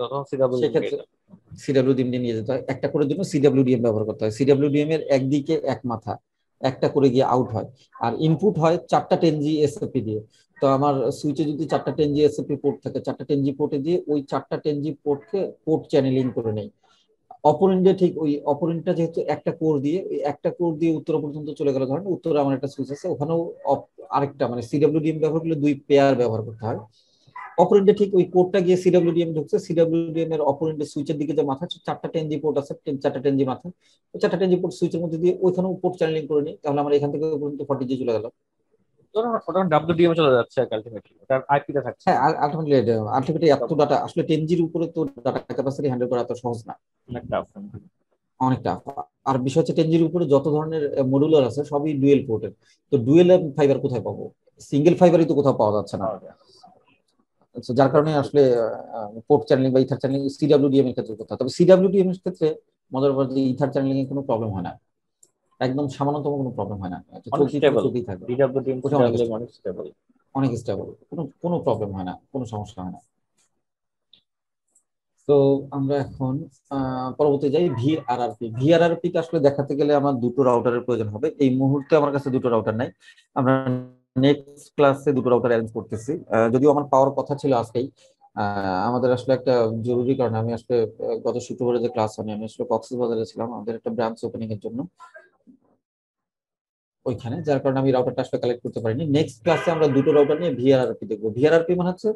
তখন সিডাব্লিউ নিয়ে যেতে হয়। একটা করে জন্য সিডাব্লিউডিএম ব্যবহার করতে হয়। সিডাব্লিউডিএম এর একদিকে এক মাথা, একটা করে গিয়ে আউট হয়। আর ইনপুট হয় চারটা টেন জি এসএপি দিয়ে। তো আমার সুইচে যদি চারটা টেন জি এসএপি পোর্ট থাকে, চারটা টেন জি পোর্টে দিয়ে ওই চারটা টেন জি পোর্টকে পোর্ট চ্যানেলিং করে নেই। অপরেন্টে ঠিক ওই অপরেন্টটা যেহেতু একটা কোর দিয়ে একটা কোর দিয়ে উত্তর পর্যন্ত চলে গেল। ধরেন উত্তরে আমার একটা সুইচ আছে, ওখানেও আরেকটা মানে সিডাব্লিউডিএম ব্যবহার করলে দুই পেয়ার ব্যবহার করতে হয়। অপরেন্টে ঠিক ওই কোডটা গিয়ে সিডাব্লিউডিএম ঢুকছে সিডাব্লিউডিএম এর অপরেন্টের সুইচের দিকে যে মাথা চারটা টেন জি পোর্ট আছে চারটা টেন জি মাথা। ওই চারটা টেন জি পোর্ট সুইচের মধ্যে দিয়ে ওইখানেও পোর্ট চ্যানেলিং করে নিই তাহলে আমার এখান থেকে পর্যন্ত ফর্টি জি চলে গেল। ওটা ডাব্লিউডিএম চলে যাচ্ছে আলটিমেটলি ওটার আইপিটা থাকছে। হ্যাঁ আলটিমেটলি আলটিমেটলি এত ডাটা আসলে টেন জির উপরে তো ডাটা ক্যাপাসিটি হ্যান্ডেল করা এত সহজ না। অনেক টাফ আর বিষয় হচ্ছে টেন জির উপরে যত ধরনের মডুলার আছে সবই ডুয়েল পোর্টের তো ডুয়েল ফাইবার কোথায় পাবো? সিঙ্গেল ফাইবারই তো কোথাও পাওয়া যাচ্ছে না। যার কারণে আসলে পোর্ট চ্যানেলিং বা ইথার চ্যানেলিং সিডাব্লিউডিএম এর ক্ষেত্রে কথা তবে সিডাব্লিউডিএম এর ক্ষেত্রে মজার ব্যাপার যে ইথার চ্যানেলিং এর কোনো প্রবলেম হয় না। একদম সামান্যতম কোনো প্রবলেম হয় না। চলতেই থাকে অনেক স্টেবল কোনো কোনো প্রবলেম হয় না। কোনো সমস্যা হয় না। তো আমরা এখন পরবর্তী যাই V R R P V R R P আসলে দেখাতে গেলে আমার দুটো রাউটারের প্রয়োজন হবে। এই মুহূর্তে আমার কাছে দুটো রাউটার নাই। আমরা নেক্সট ক্লাসে দুটো রাউটার অ্যারেঞ্জ করতেছি। যদিও আমার পাওয়ার কথা ছিল আজকেই। আমাদের আসলে একটা জরুরি কারণে আমি আসলে গত শুক্রবারে যে ক্লাস হয়নি, আমি আসলে কক্সবাজারে ছিলাম, আমাদের একটা ব্রাঞ্চ ওপেনিং এর জন্য। ওইখানে, যার কারণে আমি রাউটারটা আসলে কালেক্ট করতে পারিনি। নেক্সট ক্লাসে আমরা দুটো রাউটার নিয়ে ভিআরআরপি দেখব। ভিআরআরপি মানে হচ্ছে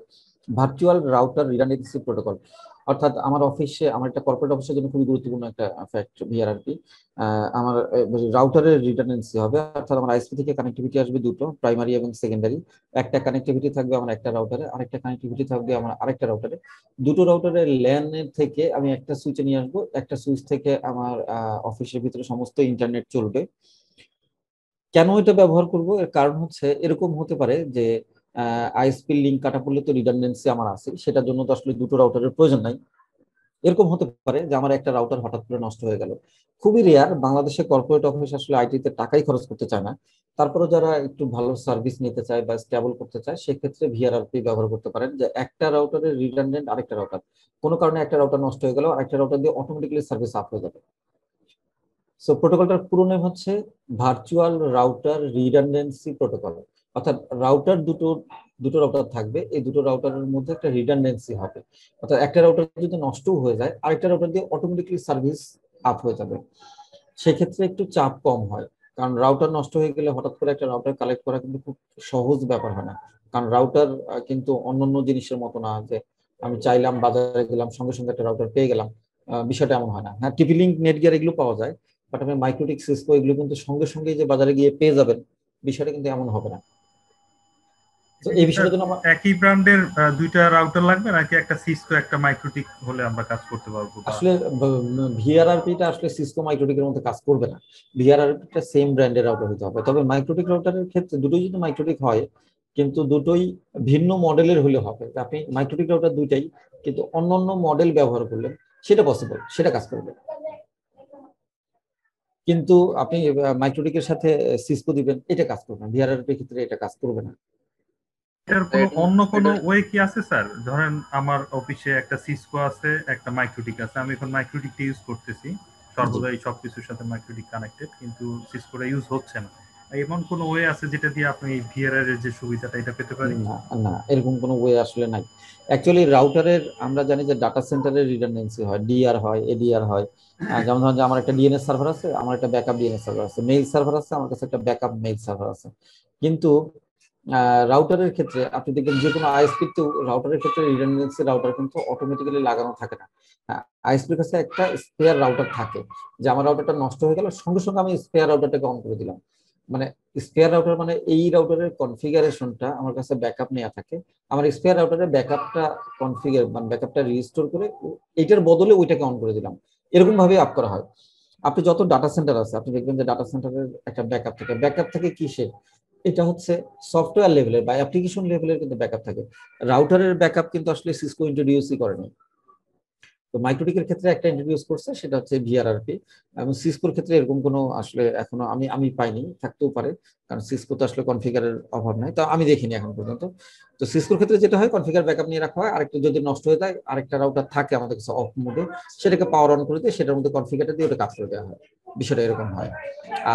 ভার্চুয়াল রাউটার রিডান্ডেন্সি প্রোটোকল অর্থাৎ আমার অফিসে আমার একটা কর্পোরেট অফিসের জন্য খুবই গুরুত্বপূর্ণ একটা ফ্যাক্ট ভিআরআরপি আমার রাউটারের রিটার্নেন্সি হবে। অর্থাৎ আমার আইএসপি থেকে কানেক্টিভিটি আসবে দুটো প্রাইমারি এবং সেকেন্ডারি একটা কানেক্টিভিটি থাকবে আমার একটা রাউটারে আরেকটা কানেক্টিভিটি থাকবে আমার আরেকটা রাউটারে দুটো রাউটারের ল্যানের থেকে আমি একটা সুইচে নিয়ে আসব। একটা সুইচ থেকে আমার অফিসের ভিতরে সমস্ত ইন্টারনেট চলবে। কেন এটা ব্যবহার করব? এর কারণ হচ্ছে, এরকম হতে পারে যে আইএসপি লিঙ্ক কাটা পড়লে তো রিডান্ডেন্সি আমার আছে। সেটার জন্য তো আসলে দুটো রাউটারের প্রয়োজন নাই। এরকম হতে পারে যে আমার একটা রাউটার হঠাৎ করে নষ্ট হয়ে গেল। খুবই রেয়ার বাংলাদেশে কর্পোরেট অফিস আসলে আইটিতে টাকাই খরচ করতে চায় না। তারপরে যারা একটু ভালো সার্ভিস নিতে চায় বা স্টেবল করতে চায়, সেক্ষেত্রে ভিআরআরপি ব্যবহার করতে পারেন। যে একটা রাউটারের রিডান্ডেন্ট আরেকটা রাউটার কোনো কারণে একটা রাউটার নষ্ট হয়ে গেল, আরেকটা রাউটার দিয়ে অটোমেটিক্যালি সার্ভিস আপ হয়ে যাবে। সো প্রোটোকলটার পুরো নাম হচ্ছে ভার্চুয়াল রাউটার রিডান্ডেন্সি প্রোটোকল অর্থাৎ রাউটার দুটো দুটো রাউটার থাকবে। এই দুটো রাউটারের মধ্যে একটা রিডান্ডেন্সি হবে। অর্থাৎ একটা রাউটার যদি নষ্ট হয়ে যায়, আরেকটা রাউটার দিয়ে অটোমেটিকলি সার্ভিস আপ হয়ে যাবে। সেক্ষেত্রে একটু চাপ কম হয়। কারণ রাউটার নষ্ট হয়ে গেলে হঠাৎ করে একটা রাউটার কালেক্ট করা কিন্তু খুব সহজ ব্যাপার হয় না। কারণ রাউটার কিন্তু অন্যান্য জিনিসের মতো না যে আমি চাইলাম, বাজারে গেলাম, সঙ্গে সঙ্গে একটা রাউটার পেয়ে গেলাম বিষয়টা এমন হয় না। হ্যাঁ টিপি লিঙ্ক নেটগিয়ার এগুলো পাওয়া যায় বাট আমি মাইক্রোটিক সিসকো এগুলো কিন্তু সঙ্গে সঙ্গে যে বাজারে গিয়ে পেয়ে যাবেন, বিষয়টা কিন্তু এমন হবে না। এই বিষয়ের জন্য একই ব্র্যান্ডের দুইটা রাউটার লাগবে নাকি একটা সিসকো একটা মাইক্রোটিক হলে আমরা কাজ করতে পারব? আসলে ভিআরআরপি টা আসলে সিসকো মাইক্রোটিক এর মধ্যে কাজ করবে না। ভিআরআরপি টা সেম ব্র্যান্ডের রাউটার হতে হবে। তবে মাইক্রোটিক রাউটারের ক্ষেত্রে দুটোই যদি মাইক্রোটিক হয় কিন্তু দুটোই ভিন্ন মডেলের হলে হবে। আপনি মাইক্রোটিক রাউটার দুইটাই কিন্তু অন্য অন্য মডেল ব্যবহার করলেন সেটা পসিবল সেটা কাজ করবে। কিন্তু আপনি মাইক্রোটিকের সাথে সিসকো দিবেন এটা কাজ করবে না। ভিআরআরপি ক্ষেত্রে এটা কাজ করবে না। এর কোনো অন্য কোনো ওয়ে কি আছে স্যার? ধরেন আমার অফিসে একটা সিসকো আছে একটা মাইক্রোটিক আছে। আমি এখন মাইক্রোটিকটা ইউজ করতেছি। সর্বদাই সবকিছুর সাথে মাইক্রোটিক কানেক্টেড কিন্তু সিসকোটা ইউজ হচ্ছে না। এমন কোন ওয়ে আছে যেটা দিয়ে আপনি ভিআরআর এর যে সুবিধাটা এটা পেতে পারেন? না না এরকম কোনো ওয়ে আসলে নাই। অ্যাকচুয়ালি রাউটারের আমরা জানি যে ডাটা সেন্টারের রিডান্ডেন্সি হয় ডিআর হয় এডিআর হয়। যেমন ধরুন যে আমার একটা ডিএনএস সার্ভার আছে আমার একটা ব্যাকআপ ডিএনএস সার্ভার আছে। মেইল সার্ভার আছে আমার কাছে একটা ব্যাকআপ মেইল সার্ভার আছে। কিন্তু রাউটারের ক্ষেত্রে আপনি দেখবেন যে কোনো আইএসপি তো রাউটারের ক্ষেত্রে রিডান্ডেন্সি রাউটার কিন্তু অটোমেটিক্যালি লাগানো থাকে না। আইএসপির কাছে একটা স্পেয়ার রাউটার থাকে, যে আমার রাউটারটা নষ্ট হয়ে গেল, সঙ্গে সঙ্গে আমি স্পেয়ার রাউটারটাকে অন করে দিলাম। মানে স্পেয়ার রাউটার মানে এই রাউটারের কনফিগারেশনটা আমার কাছে ব্যাকআপ নেওয়া থাকে। আমার স্পেয়ার রাউটারের ব্যাকআপটা কনফিগার মানে ব্যাকআপটা রিস্টোর করে এইটার বদলে ওইটাকে অন করে দিলাম। এরকম ভাবে আপ করা হয়। আপনি যত ডাটা সেন্টার আছে, আপনি দেখবেন যে ডাটা সেন্টারের একটা ব্যাকআপ থাকে। ব্যাকআপ থেকে কিসে এটা হচ্ছে সফটওয়্যার লেভেলের বা অ্যাপ্লিকেশন লেভেলের কিন্তু ব্যাকআপ থাকে। রাউটারের ব্যাকআপ কিন্তু আসলে সিসকো ইন্ট্রোডিউসই করেনি। তো মাইক্রোটিকের ক্ষেত্রে একটা ইন্ট্রোডিউস করছে, সেটা হচ্ছে ভিআরআরপি এবং সিসকোর ক্ষেত্রে এরকম কোনো আসলে এখনও আমি আমি পাইনি, থাকতেও পারে, কারণ সিসকো তো আসলে কনফিগারের অভাব নাই। তো আমি দেখিনি এখন পর্যন্ত। তো সিসকোর ক্ষেত্রে যেটা হয় কনফিগার ব্যাকআপ নিয়ে রাখা হয়। আরেকটা যদি নষ্ট হয়ে যায়, আরেকটা রাউটার থাকে আমাদের কাছে অফ মোডে সেটাকে পাওয়ার অন করে দিয়ে সেটার মধ্যে কনফিগারটা দিয়ে ওটা কাজ করে দেওয়া হয়। বিষয়টা এরকম হয়।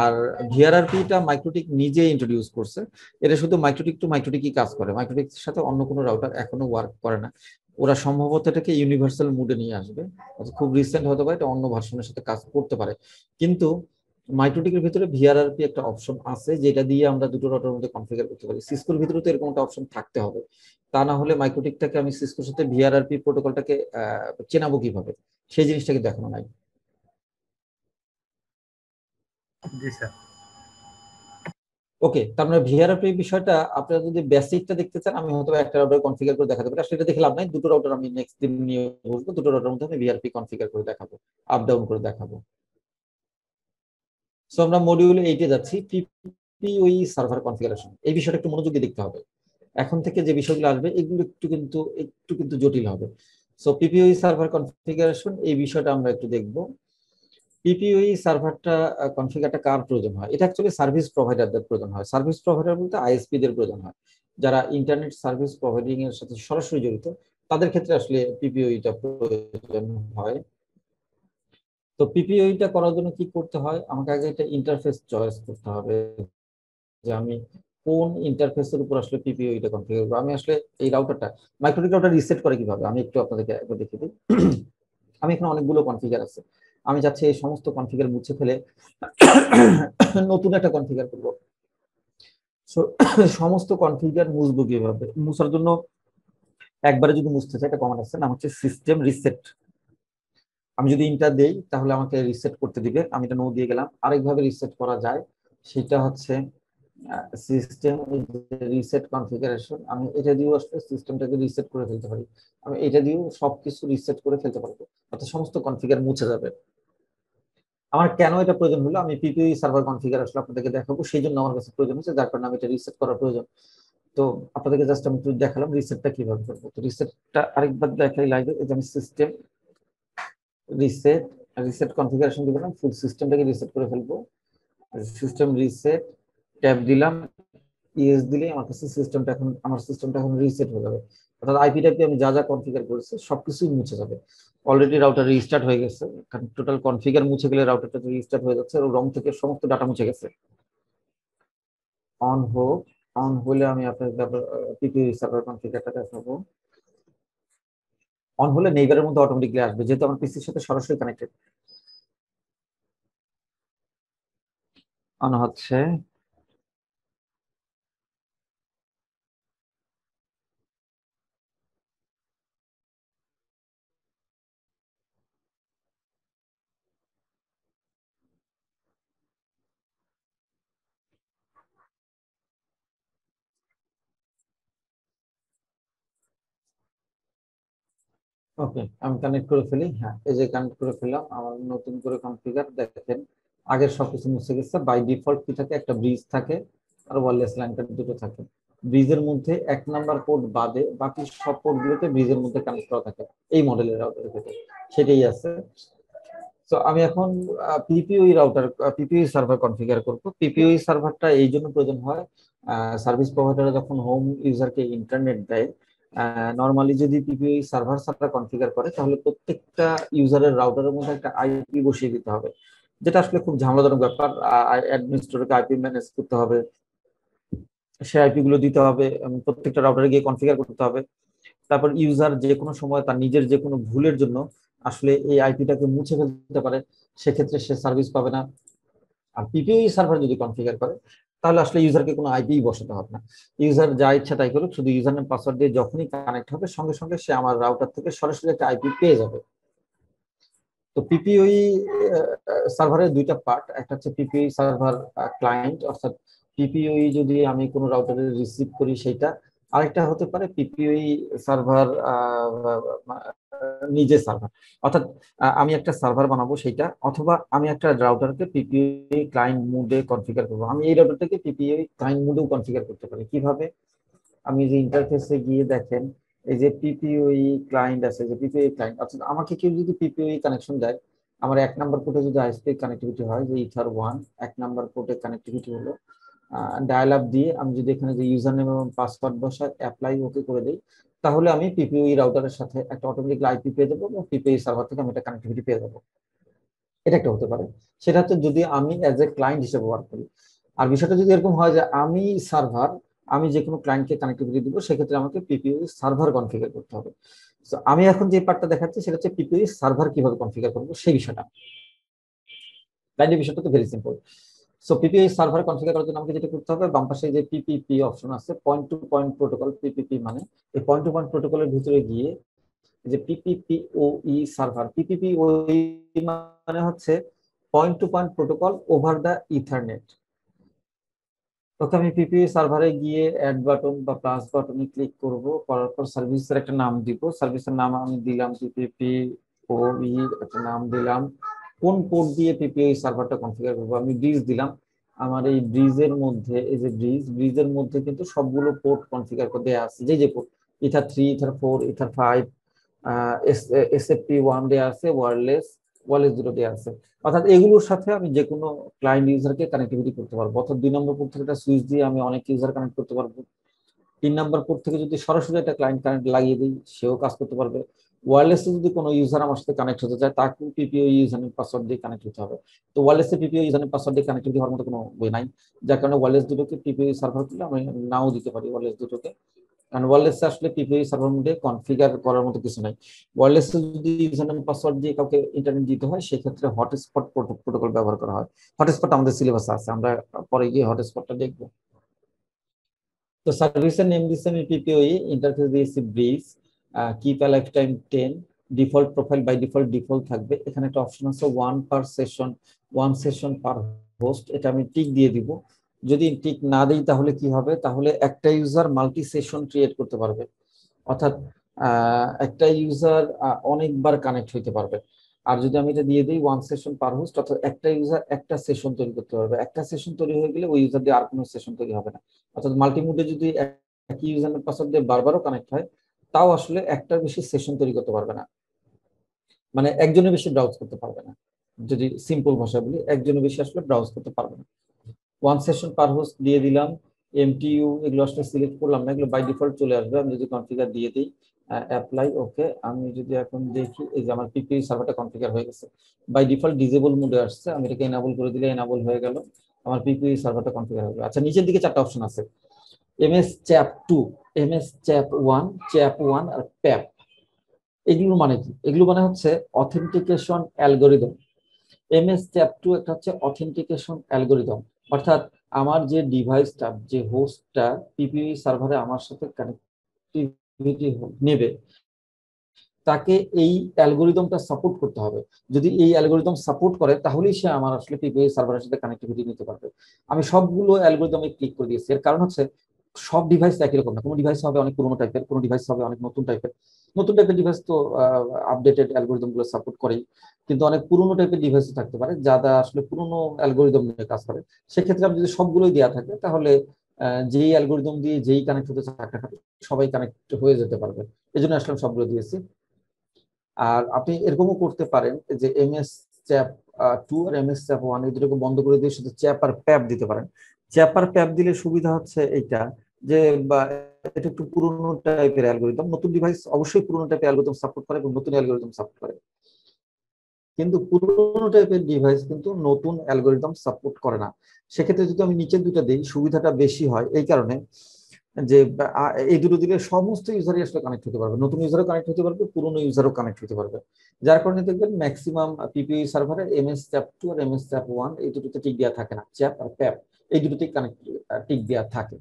আর ভিআরআরপিটা মাইক্রোটিক নিজে ইন্ট্রোডিউস করছে। এটা শুধু মাইক্রোটিক টু মাইক্রোটিকই কাজ করে। মাইক্রোটিকের সাথে অন্য কোনো রাউটার এখনও ওয়ার্ক করে না। ওরা সম্ভবত এটাকে ইউনিভার্সাল মুডে নিয়ে আসবে। খুব রিসেন্ট হতে পারে এটা অন্য ভার্সনের সাথে কাজ করতে পারে। কিন্তু মাইক্রোটিকের ভিতরে ভিআরআরপি একটা অপশন আছে, যেটা দিয়ে আমরা দুটো রাউটারের মধ্যে কনফিগার করতে পারি। সিসকোর ভিতরে তো এরকম একটা অপশন থাকতে হবে। তা না হলে মাইক্রোটিকটাকে আমি সিসকোর সাথে ভিআরআরপি প্রোটোকলটাকে চেনাবো কীভাবে? সেই জিনিসটাকে দেখানো নাই। জি, স্যার। ওকে তার মানে ভিআরআরপি বিষয়টা আপনারা যদি বেসিকটা দেখতে চান, আমি হয়তো একটা রাউটার কনফিগার করে দেখাতে পারি। আসলে এটা দেখে লাভ নাই, দুটো রাউটার আমি নেক্সট দিন নিয়ে বসবো, দুটো রাউটার মধ্যে আমি ভিআরপি কনফিগার করে দেখাবো আপ ডাউন করে দেখাবো। সো আমরা মডিউল এইটে যাচ্ছি পিপিওই সার্ভার কনফিগারেশন এই বিষয়টা একটু মনোযোগ দিয়ে দেখতে হবে। এখন থেকে যে বিষয়গুলো আসবে, এগুলো একটু কিন্তু একটু কিন্তু জটিল হবে। সো পিপিওই সার্ভার কনফিগারেশন এই বিষয়টা আমরা একটু দেখব। পিপিওই সার্ভারটা কনফিগারটা কার প্রয়োজন হয়? এটা অ্যাকচুয়ালি সার্ভিস প্রোভাইডারদের প্রয়োজন হয়। সার্ভিস প্রোভাইডার বলতে আইএসপি দের প্রয়োজন হয়। যারা ইন্টারনেট সার্ভিস প্রোভাইডিং এর সাথে সরাসরি জড়িত, তাদের ক্ষেত্রে আসলে পিপিওইটা প্রয়োজন হয়। তো পিপিওইটা করার জন্য কি করতে হয়? আমাকে আগে একটা ইন্টারফেস চয়েস করতে হবে যে আমি কোন ইন্টারফেসের উপর আসলে পিপিওইটা কনফিগার করব। আমি আসলে এই রাউটারটা মাইক্রোটিক রাউটার রিসেট করে কীভাবে? আমি একটু আপনাদেরকে একবার দেখিয়ে দিই। আমি এখানে অনেকগুলো কনফিগার আছে। আমি যাচ্ছি এই সমস্ত কনফিগার মুছে ফেলে নতুন একটা কনফিগার করব। সমস্ত কনফিগার মুছবো কীভাবে? মুছার জন্য একবারে যদি মুছতে চাই, একটা কমান্ড আছে নাম হচ্ছে সিস্টেম রিসেট আমি যদি ইন্টার দেই, তাহলে আমাকে রিসেট করতে দিবে। আমি এটা নো দিয়ে গেলাম। আরেকভাবে রিসেট করা যায়, সেটা হচ্ছে সিস্টেম রিসেট কনফিগারেশন আমি এটা দিয়েও আসলে সিস্টেমটাকে রিসেট করে ফেলতে পারি। আমি এটা দিয়েও সবকিছু রিসেট করে ফেলতে পারব, অর্থাৎ সমস্ত কনফিগার মুছে যাবে। আমার কেন এটা প্রয়োজন হলো? আমি পিপিই সার্ভার কনফিগার আসলে আপনাদেরকে দেখাবো, সেই জন্য আমার কাছে প্রয়োজন হচ্ছে যার কারণে আমি এটা রিসেট করার প্রয়োজন। তো আপনাদেরকে জাস্ট আমি একটু দেখালাম রিসেটটা কীভাবে করব। তো রিসেটটা আরেকবার দেখাই লাইভে এই যে আমি সিস্টেম রিসেট রিসেট কনফিগারেশন দিব না ফুল সিস্টেমটাকে রিসেট করে ফেলব। সিস্টেম রিসেট ট্যাব দিলাম ইএস দিলে আমার কাছে সিস্টেমটা এখন, আমার সিস্টেমটা এখন রিসেট হয়ে যাবে। অর্থাৎ আইপি টাইপে আমি যা যা কনফিগার করেছি সব কিছুই মুছে যাবে। অলরেডি রাউটার রিস্টার্ট হয়ে গেছে, কারণ টোটাল কনফিগার মুছে গেলে রাউটারটা রিস্টার্ট হয়ে যাচ্ছে রং থেকে সমস্ত ডাটা মুছে গেছে। অন হোক অন হলে আমি আপনার পিপি সার্ভার কনফিগারটা দেখাবো অন হলে নেইবারের মধ্যে অটোমেটিকলি আসবে, যেহেতু আমার পিসির সাথে সরাসরি কানেক্টেড অন হচ্ছে ওকে আমি কানেক্ট করে ফেলি। হ্যাঁ এই যে কানেক্ট করে ফেললাম, আমার নতুন করে কনফিগার দেখেন, আগের সবকিছু মুছে গেছে। বাই ডিফল্ট কি থাকে? একটা ব্রিজ থাকে আর ওয়্যারলেস লাইন কার্ড দুটো থাকে। ব্রিজের মধ্যে এক নাম্বার পোর্ট বাদে বাকি সব পোর্টগুলোতে ব্রিজের মধ্যে কানেক্ট করা থাকে। এই মডেলের রাউটারের ক্ষেত্রে সেটাই আছে। তো আমি এখন PPPoE router PPPoE server configure করব। পিপিওই সার্ভারটা এই জন্য প্রয়োজন হয় সার্ভিস প্রোভাইডার যখন হোম ইউজারকে ইন্টারনেট দেয় নর্মালি যদি পিপিওই সার্ভার সার্ভার কনফিগার করে, তাহলে প্রত্যেকটা ইউজারের রাউটারের মধ্যে একটা আইপি বসিয়ে দিতে হবে। যেটা আসলে খুব ঝামেলাজনক ব্যাপার। অ্যাডমিনিস্ট্রেটরকে আইপি ম্যানেজ করতে হবে। সে আইপি গুলো দিতে হবে প্রত্যেকটা রাউটারে গিয়ে কনফিগার করতে হবে। তারপর ইউজার যে কোনো সময় তার নিজের যে কোনো ভুলের জন্য আসলে এই আইপিটাকে মুছে ফেলতে পারে। সেক্ষেত্রে সে সার্ভিস পাবে না। আর পিপিওই সার্ভার যদি কনফিগার করে, তাহলে আসলে ইউজারকে কোনো আইপি বসাতে হবে না। ইউজার যা ইচ্ছা তাই করুক, শুধু ইউজার নেম পাসওয়ার্ড দিয়ে যখনই কানেক্ট হবে, সঙ্গে সঙ্গে সে আমার রাউটার থেকে সরাসরি একটা আইপি পেয়ে যাবে। তো পিপিওই সার্ভারের দুইটা পার্ট একটা হচ্ছে পিপিওই সার্ভার ক্লায়েন্ট অর্থাৎ পিপিওই যদি আমি কোনো রাউটারে রিসিভ করি সেটা আরেকটা হতে পারে পিপিওই সার্ভার নিজে সার্ভার। অর্থাৎ আমি একটা সার্ভার বানাবো সেটা অথবা আমি একটা রাউটারকে পিপিওই ক্লায়েন্ট মুডে কনফিগার করব। আমি এই রাউটারটাকে পিপিওই ক্লায়েন্ট মোডেও কনফিগার করতে পারি। কীভাবে? আমি যে ইন্টারফেসে গিয়ে দেখেন, এই যে পিপিওই ক্লায়েন্ট আছে, যে পিপিওই ক্লায়েন্ট, অর্থাৎ আমাকে কেউ যদি পিপিওই কানেকশন দেয়, আমার এক নাম্বার পোর্টে যদি আইএসপি কানেক্টিভিটি হয়, যে ইথার ওয়ান এক নাম্বার পোর্টে কানেক্টিভিটি হলো ডায়াল আপ দিয়ে আমি যদি এখানে যে ইউজার নেম এবং পাসওয়ার্ড বসায় অ্যাপ্লাই ওকে করে দিই, তাহলে আমি পিপিওই রাউটারের সাথে একটা অটোমেটিক আইপি পেয়ে দেবো এবং পিপিওই সার্ভার থেকে আমি একটা কানেক্টিভিটি পেয়ে দেবো এটা একটা হতে পারে। সেটা হচ্ছে যদি আমি অ্যাজ এ ক্লায়েন্ট হিসেবে ওয়ার্ক করি। আর বিষয়টা যদি এরকম হয় যে আমি সার্ভার আমি যে কোনো ক্লায়েন্টকে কানেক্টিভিটি দিব, সেক্ষেত্রে আমাকে পিপিওই সার্ভার কনফিগার করতে হবে। তো আমি এখন যে পার্টটা দেখাচ্ছি, সেটা হচ্ছে পিপিওই সার্ভার কীভাবে কনফিগার করব, সেই বিষয়টা। ক্লায়েন্টের বিষয়টা তো very simple so PPI server configure করার জন্য আমাকে যেটা করতে হবে বাম পাশে যে পিপিপি অপশন আছে point to point protocol PPP মানে এই পয়েন্ট টু পয়েন্ট প্রোটোকলের ভিতরে গিয়ে যে PPPoE server PPP O মানে হচ্ছে point to point protocol over the ethernet okay আমি পিপিপি সার্ভারে গিয়ে অ্যাড বাটন বা প্লাস বাটনে ক্লিক করব করার পর সার্ভিসের একটা নাম দিব সার্ভিসের নাম আমি দিলাম পিপিপি ও ই একটা নাম দিলাম কোন পোর্ট দিয়ে পিপিআই সার্ভারটা কনফিগার করব? আমি ব্রিজ দিলাম। আমার এই ব্রিজের মধ্যে, এই যে ব্রিজ ব্রিজের মধ্যে কিন্তু সবগুলো পোর্ট কনফিগার করে দেওয়া আছে। যে যে port ether three ether four ether five S F P one দেওয়া আছে ওয়ারলেস ওয়ারলেস দুটো দেওয়া আছে। অর্থাৎ এগুলোর সাথে আমি যে কোনো ক্লায়েন্ট ইউজারকে কানেক্টিভিটি করতে পারব। অর্থাৎ দুই নম্বর পোর্ট থেকে একটা সুইচ দিয়ে আমি অনেক ইউজার কানেক্ট করতে পারব। তিন নম্বর পোর্ট থেকে যদি সরাসরি একটা ক্লায়েন্ট কানেক্ট লাগিয়ে দিই, সেও কাজ করতে পারবে। ওয়ারলেসে যদি কোনো ইউজার আমার সাথে কানেক্ট হতে চায় তাকে পিপিও ইউজার পাসওয়ার্ড দিয়ে কানেক্ট হতে হবে। তো ওয়ারলেসে পিপিও ইউজার পাসওয়ার্ড দিয়ে কানেক্টিভিটি হওয়ার মতো কোনো ওয়ে নাই। যার কারণে ওয়ারলেস দুটোকে পিপিও সার্ভার করলে আমি নাও দিতে পারি ওয়ারলেস দুটোকে। কারণ ওয়ারলেসে আসলে পিপিও সার্ভার মধ্যে কনফিগার করার মতো কিছু নাই। ওয়ারলেসে যদি ইউজার পাসওয়ার্ড দিয়ে কাউকে ইন্টারনেট দিতে হয়, সেক্ষেত্রে হটস্পট প্রোটোকল ব্যবহার করা হয়। হটস্পট আমাদের সিলেবাসে আছে, আমরা পরে গিয়ে হটস্পটটা দেখব। তো সার্ভিসের নেম দিচ্ছি আমি পিপিওই ইন্টারফেস দিয়েছি bridge keep life time ten default profile by default default থাকবে। এখানে একটা অপশন আছে one per session one session per host এটা আমি টিক দিয়ে দিব। যদি টিক না দিই তাহলে কি হবে? তাহলে একটা ইউজার মাল্টি সেশন ক্রিয়েট করতে পারবে। অর্থাৎ একটা ইউজার অনেকবার কানেক্ট হইতে পারবে। আর যদি আমি এটা দিয়ে দিই ওয়ান সেশন পার হোস্ট অর্থাৎ একটা ইউজার একটা সেশন তৈরি করতে পারবে। একটা সেশন তৈরি হয়ে গেলে ওই ইউজার দিয়ে আর কোনো সেশন তৈরি হবে না। অর্থাৎ মাল্টিমুডে যদি একই ইউজারের পাসওয়ার্ড দিয়ে বারবারও কানেক্ট হয় তাও আসলে একটার বেশি সেশন তৈরি করতে পারবে না। মানে একজনের বেশি ব্রাউজ করতে পারবে না। যদি সিম্পল ভাষা বলি, একজনের বেশি আসলে ব্রাউজ করতে পারবে না। ওয়ান সেশন পার হোস্ট দিয়ে দিলাম এমটিইউ এগুলো আসলে সিলেক্ট করলাম না, এগুলো বাই ডিফল্ট চলে আসবে। আমি যদি কনফিগার দিয়ে দিই অ্যাপ্লাই ওকে আমি যদি এখন দেখি, এই যে আমার পিপিই সার্ভারটা কনফিগার হয়ে গেছে। বাই ডিফল্ট ডিজেবল মোডে আসছে, আমি এটাকে এনাবল করে দিলে এনাবল হয়ে গেল, আমার পিপিই সার্ভারটা কনফিগার হয়ে গেল। আচ্ছা নিচের দিকে চারটা অপশন আছে। MS CHAP two MS CHAP one CHAP one আর প্যাপ এগুলো মানে কি? এগুলো মানে হচ্ছে authentication algorithm MS CHAP two একটা হচ্ছে অথেন্টিকেশন অ্যালগোরিদম অর্থাৎ আমার যে ডিভাইসটা যে হোস্টটা পিপিই সার্ভারে আমার সাথে কানেক্টিভিটি নেবে, তাকে এই অ্যালগোরিদমটা সাপোর্ট করতে হবে। যদি এই অ্যালগোরিদম সাপোর্ট করে, তাহলেই সে আমার আসলে পিপিআই সার্ভারের সাথে কানেক্টিভিটি নিতে পারবে। আমি সবগুলো অ্যালগোরিদমে ক্লিক করে দিয়েছি। এর কারণ হচ্ছে সব ডিভাইস একই রকম না। কোনো ডিভাইস হবে অনেক পুরোনো টাইপের কোনো ডিভাইস হবে অনেক নতুন টাইপের নতুন টাইপের ডিভাইস তো আপডেটেড অ্যালগোরিদমগুলো সাপোর্ট করেই। কিন্তু অনেক পুরোনো টাইপের ডিভাইস থাকতে পারে, যারা আসলে পুরোনো অ্যালগোরিদম নিয়ে কাজ করে। সেক্ষেত্রে আমি যদি সবগুলোই দেওয়া থাকে, তাহলে যেই অ্যালগোরিদম দিয়ে যেই কানেক্ট হতে চায় সবাই কানেক্ট হয়ে যেতে পারবে। এই জন্য আসলে সবগুলো দিয়েছি। আর আপনি এরকমও করতে পারেন যে এম এস চ্যাপ টু আর এম এস চ্যাপ ওয়ান এই দুটোকে বন্ধ করে দিয়ে শুধু চ্যাপ আর প্যাপ দিতে পারেন। চ্যাপ আর প্যাপ দিলে সুবিধা হচ্ছে এইটা যে এটা একটু পুরোনো টাইপের অ্যালগোরিদম নতুন ডিভাইস অবশ্যই পুরনো টাইপের অ্যালগোরিদম সাপোর্ট করে এবং নতুন অ্যালগোরিদম সাপোর্ট করে। কিন্তু পুরোনো টাইপের ডিভাইস কিন্তু নতুন অ্যালগোরিদম সাপোর্ট করে না। সেক্ষেত্রে যদি আমি নিচের দুটো দিই, সুবিধাটা বেশি হয় এই কারণে যে এই দুটো দিকে সমস্ত ইউজারই আসলে কানেক্ট হতে পারবে। নতুন ইউজারও কানেক্ট হতে পারবে, পুরোনো ইউজারও কানেক্ট হতে পারবে। যার কারণে দেখবেন ম্যাক্সিমাম পিপিই সার্ভারে এম এস চ্যাপ টু আর এম এস চ্যাপ ওয়ান এই দুটোতে টিক দেওয়া থাকে না। চ্যাপ আর প্যাপ এই দুটোতেই কানেক্ট টিক দেওয়া থাকে।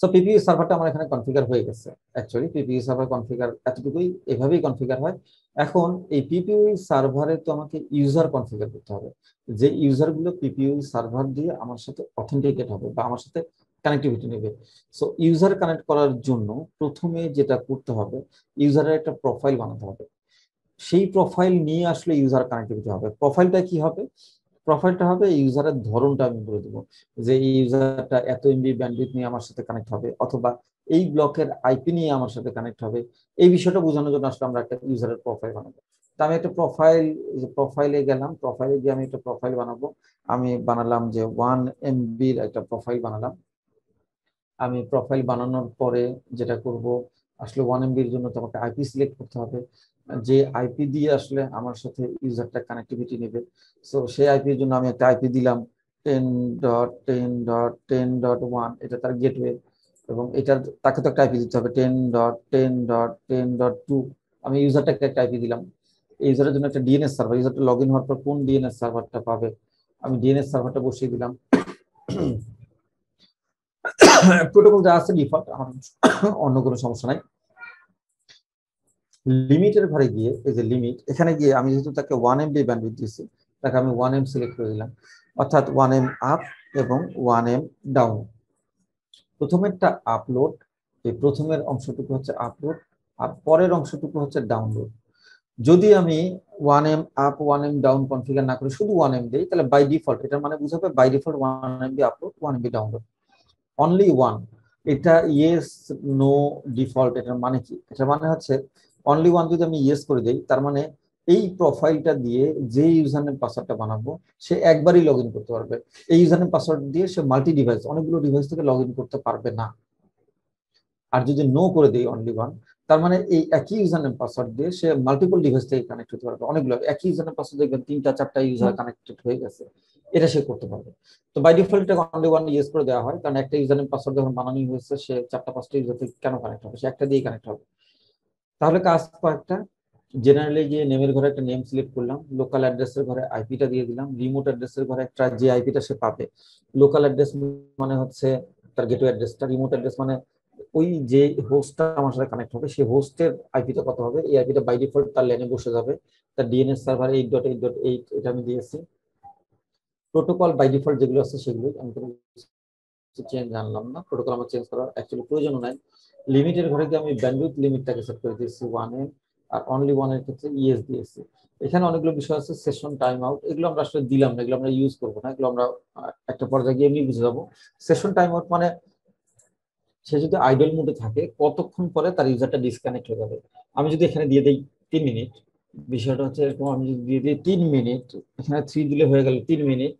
সো পিপিই সার্ভারটা আমার এখানে কনফিগার হয়ে গেছে অ্যাকচুয়ালি পিপিই সার্ভার কনফিগার এতটুকুই, এভাবেই কনফিগার হয়। এখন এই পিপিই সার্ভারে তো আমাকে ইউজার কনফিগার করতে হবে। যে ইউজারগুলো পিপিই সার্ভার দিয়ে আমার সাথে অথেন্টিকেট হবে বা আমার সাথে কানেক্টিভিটি নেবে। সো ইউজার কানেক্ট করার জন্য প্রথমে যেটা করতে হবে ইউজারের একটা প্রোফাইল বানাতে হবে। সেই প্রোফাইল নিয়ে আসলে ইউজার কানেক্টিভিটি হবে। প্রোফাইলটা কি হবে? প্রোফাইলটা হবে ইউজারের ধরনটা আমি বলে দেবো। যে এই ইউজারটা এত এমবি ব্যান্ডউইথ নিয়ে আমার সাথে কানেক্ট হবে, অথবা এই ব্লকের আইপি নিয়ে আমার সাথে কানেক্ট হবে, এই বিষয়টা বোঝানোর জন্য আসলে আমরা একটা ইউজারের প্রোফাইল বানাবো। তা আমি একটা প্রোফাইল প্রোফাইলে গেলাম প্রোফাইলে গিয়ে আমি একটা প্রোফাইল বানাবো। আমি বানালাম যে ওয়ান এমবির একটা প্রোফাইল বানালাম। আমি প্রোফাইল বানানোর পরে যেটা করব, আসলে ওয়ান এমবির জন্য তোমাকে আইপি সিলেক্ট করতে হবে। যে আইপি দিয়ে আসলে আমার সাথে ইউজারটা কানেক্টিভিটি নেবে। সো সেই আইপির জন্য আমি একটা আইপি দিলাম ten dot ten dot ten dot one এটা তার গেটওয়ে এবং এটার, তাকে তো একটা আইপি দিতে হবে ten dot ten dot ten dot two আমি ইউজারটাকে একটা আইপি দিলাম। ইউজারের জন্য একটা ডিএনএস সার্ভার ইউজারটা লগ ইন হওয়ার পর কোন ডিএনএস সার্ভারটা পাবে? আমি ডিএনএস সার্ভারটা বসিয়ে দিলাম। প্রোটোকল যা আছে ডিফল্ট আমার অন্য কোনো সমস্যা নাই। লিমিটের ঘরে গিয়ে, এই যে লিমিট এখানে গিয়ে আমি যেহেতু তাকে ওয়ান এম বি ব্যান্ডউইথ দিয়েছি, তাকে আমি ওয়ান এম সিলেক্ট করে দিলাম। অর্থাৎ ওয়ান এম আপ এবং ওয়ান এম ডাউন প্রথমেরটা আপলোড এই প্রথমের অংশটুকু হচ্ছে আপলোড আর পরের অংশটুকু হচ্ছে ডাউনলোড যদি আমি one M up one M down configure না করে, শুধু ওয়ান এম দিই, তাহলে বাই ডিফল্ট এটার মানে বুঝাবে by default one M B upload one M B download only one এটা ইয়েস নো ডিফল্ট এটার মানে কি? এটার মানে হচ্ছে অনলি ওয়ান যদি আমি ইয়েস করে দিই তার মানে এই প্রোফাইলটা দিয়ে যে ইউজার নেম পাসওয়ার্ডটা বানাবো সে একবারই লগ করতে পারবে। এই ইউজার নেম পাসওয়ার্ড দিয়ে সে মাল্টি ডিভাইস অনেকগুলো ডিভাইস থেকে লগ করতে পারবে না। আর যদি নো করে দিই অনলি ওয়ান তার মানে এই একই ইউজার নেম পাসওয়ার্ড দিয়ে সে মাল্টিপল ডিভাইস থেকে কানেক্ট হতে পারবে। অনেকগুলো একই ইউজার নেম পাসওয়ার্ড দেখবেন তিনটা চারটা ইউজার কানেক্টেড হয়ে গেছে। এটা সে করতে পারবে। তো বাই ডিফল্ট এটা অনলি ওয়ান ইউজ করে দেওয়া হয়। কারণ একটা ইউজার নেম পাসওয়ার্ড যখন বানানো হয়েছে সে চারটা পাঁচটা ইউজার থেকে কেন কানেক্ট হবে? সে একটা দিয়ে কানেক্ট হবে। তাহলে কাজ কয়েকটা। জেনারেলি গিয়ে নেমের ঘরে একটা নেম সিলেক্ট করলাম লোকাল অ্যাড্রেসের ঘরে আইপিটা দিয়ে দিলাম রিমোট অ্যাড্রেসের ঘরে একটা যে আইপিটা সে পাবে। লোকাল অ্যাড্রেস মানে হচ্ছে তার গেটওয়ে অ্যাড্রেসটা রিমোট অ্যাড্রেস মানে ওই যে হোস্টটা আমার সাথে কানেক্ট হবে সেই হোস্টের আইপিটা কত হবে, এই আইপিটা বাই ডিফল্ট তার লেনে বসে যাবে। তার DNS server eight dot eight dot eight এটা আমি দিয়েছি। প্রোটোকল বাই ডিফল্ট যেগুলো আছে সেগুলো আমি কোনো চেঞ্জ জানলাম না। প্রোটোকল আমার চেঞ্জ করার অ্যাকচুয়ালি প্রয়োজন নাই। লিমিটের ঘরে গিয়ে আমি ব্যান্ডউইথ লিমিটটাকে সেট করে দিয়েছি ওয়ান এম আর অনলি ওয়ানের ক্ষেত্রে ইএস দিয়েছি এখানে অনেকগুলো বিষয় আছে সেশন টাইম আউট এগুলো আমরা আসলে দিলাম না, এগুলো আমরা ইউজ করব না, এগুলো আমরা একটা পর্যায়ে গিয়ে এমনি বুঝে যাব। সেশন টাইম আউট মানে সে যদি আইডল মোডে থাকে, কতক্ষণ পরে তার ইউজারটা ডিসকানেক্ট হয়ে যাবে? আমি যদি এখানে দিয়ে দিই তিন মিনিট বিষয়টা হচ্ছে এরকম, আমি যদি দিয়ে দিই তিন মিনিট এখানে থ্রি দিলে হয়ে গেল তিন মিনিট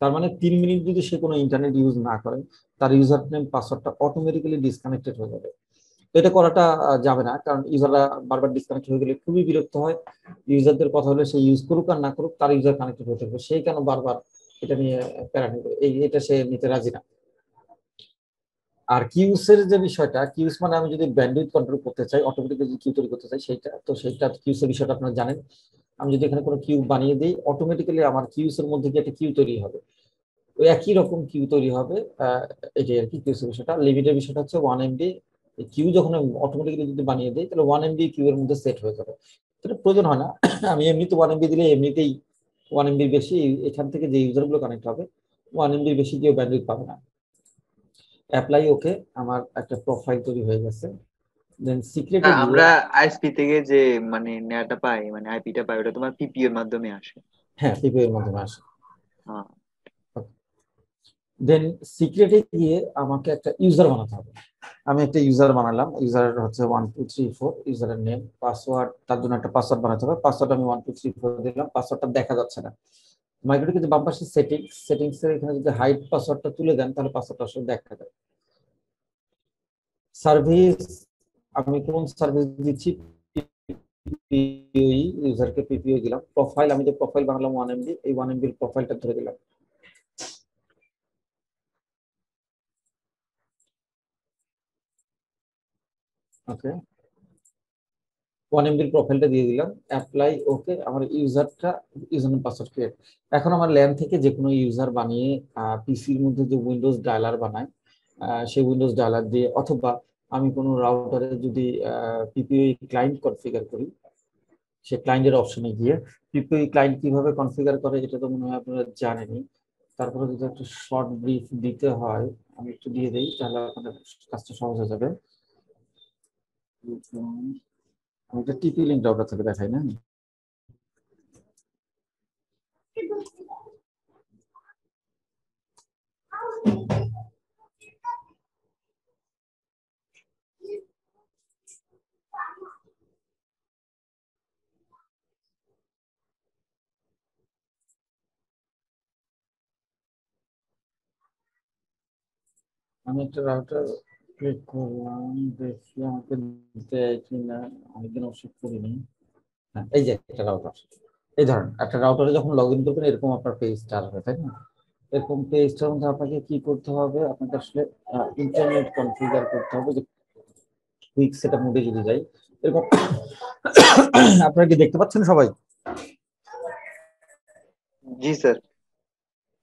তার মানে তিন মিনিট যদি সে কোনো ইন্টারনেট ইউজ না করে তার ইউজার নেম পাসওয়ার্ডটা অটোমেটিক্যালি ডিসকানেক্টেড হয়ে যাবে। এটা করাটা যাবে না, কারণ ইউজাররা বারবার ডিসকানেক্ট হয়ে গেলে খুবই বিরক্ত হয়। ইউজারদের কথা হলে সে ইউজ করুক আর না করুক, তার ইউজার কানেক্টেড হয়ে থাকবে। সেই কেন বারবার এটা নিয়ে প্যারা নেবে এই, এটা সে নিতে রাজি না। আর কিউসের যে বিষয়টা কিউস মানে আমি যদি ব্যান্ডউইথ কন্ট্রোল করতে চাই অটোমেটিক্যালি কিউ তৈরি করতে চাই, সেইটা, তো সেইটা কিউসের বিষয়টা আপনারা জানেন। আমি যদি এখানে কোনো কিউ বানিয়ে দিই অটোমেটিক্যালি আমার কিউসের মধ্যে কি একটা কিউ তৈরি হবে। ওই একই রকম কিউ তৈরি হবে এটাই আর কি কিউসের বিষয়টা লিমিটের বিষয়টা হচ্ছে ওয়ান এমবি কিউ যখন অটোমেটিক্যালি যদি বানিয়ে দিই তাহলে ওয়ান এমবি কিউ এর মধ্যে সেট হয়ে যাবে। এটা প্রয়োজন হয় না। আমি এমনিতে ওয়ান এমবি দিলে এমনিতেই ওয়ান এমবির বেশি এখান থেকে যে ইউজারগুলো কানেক্ট হবে ওয়ান এমবির বেশি কেউ ব্যান্ডউইথ পাবে না। অ্যাপ্লাই ওকে আমার একটা প্রোফাইল তৈরি হয়ে গেছে। দেন সিক্রেট আমরা আইএসপি থেকে যে মানে নেয়াটা পাই মানে আইপিটা পাই ওটা তোমার পিপি এর মাধ্যমে আসে। হ্যাঁ পিপি এর মাধ্যমে আসে। হ্যাঁ। দেন সিক্রেটে গিয়ে আমাকে একটা ইউজার বানাতে হবে। আমি একটা ইউজার বানালাম। ইউজার হচ্ছে ওয়ান টু থ্রি ফোর ইউজারের নেম পাসওয়ার্ড তার জন্য একটা পাসওয়ার্ড বানাতে হবে। পাসওয়ার্ড আমি ওয়ান টু থ্রি ফোর দিলাম। পাসওয়ার্ডটা দেখা যাচ্ছে না। মাইক্রোটিকে যে বাম পাশে সেটিংস সেটিংস এর এখানে যদি হাইড পাসওয়ার্ডটা তুলে দেন, তাহলে পাসওয়ার্ডটা আসলে দেখা যায়। সার্ভিস আমি কোন সার্ভিস দিচ্ছি? ইউজারকে পিপিও দিলাম। প্রোফাইল আমি যে প্রোফাইল বানালাম ওয়ান এমবি এই ওয়ান এমবির প্রোফাইলটা ধরে দিলাম। ওকে। ওয়ান এমবির প্রোফাইলটা দিয়ে দিলাম। অ্যাপ্লাই ওকে আমার ইউজারটা ইউজার পাসওয়ার্ড ক্রিয়েট এখন আমার ল্যান থেকে যে কোনো ইউজার বানিয়ে পিসির মধ্যে যে উইন্ডোজ ডায়ালার বানায় সেই উইন্ডোজ ডায়ালার দিয়ে অথবা আমি কোনো রাউটারে যদি পিপিওই ক্লায়েন্ট কনফিগার করি, সে ক্লায়েন্টের অপশনে গিয়ে পিপিওই ক্লায়েন্ট কীভাবে কনফিগার করে এটা তো মনে হয় আপনারা জানেনই। তারপরে যদি একটু শর্ট ব্রিফ দিতে হয়, আমি একটু দিয়ে দিই, তাহলে আপনাদের কাজটা সহজ হয়ে যাবে। এটা টিপি লিঙ্ক রাউটার থেকে দেখাই না আমি একটা রাউটার ক্লিক করলাম দেখি আমাকে দেয় হ্যাঁ এই যে একটা রাউটার এই ধরেন, একটা রাউটারে যখন লগ ইন করবেন, এরকম আপনার পেজটা আসবে তাই না? এরকম পেজটার মধ্যে আপনাকে কি করতে হবে? আপনাকে আসলে ইন্টারনেট কনফিগার করতে হবে, যে কুইক সেটআপ মোডে যদি যাই। এরকম, আপনারা কি দেখতে পাচ্ছেন সবাই? জি, স্যার।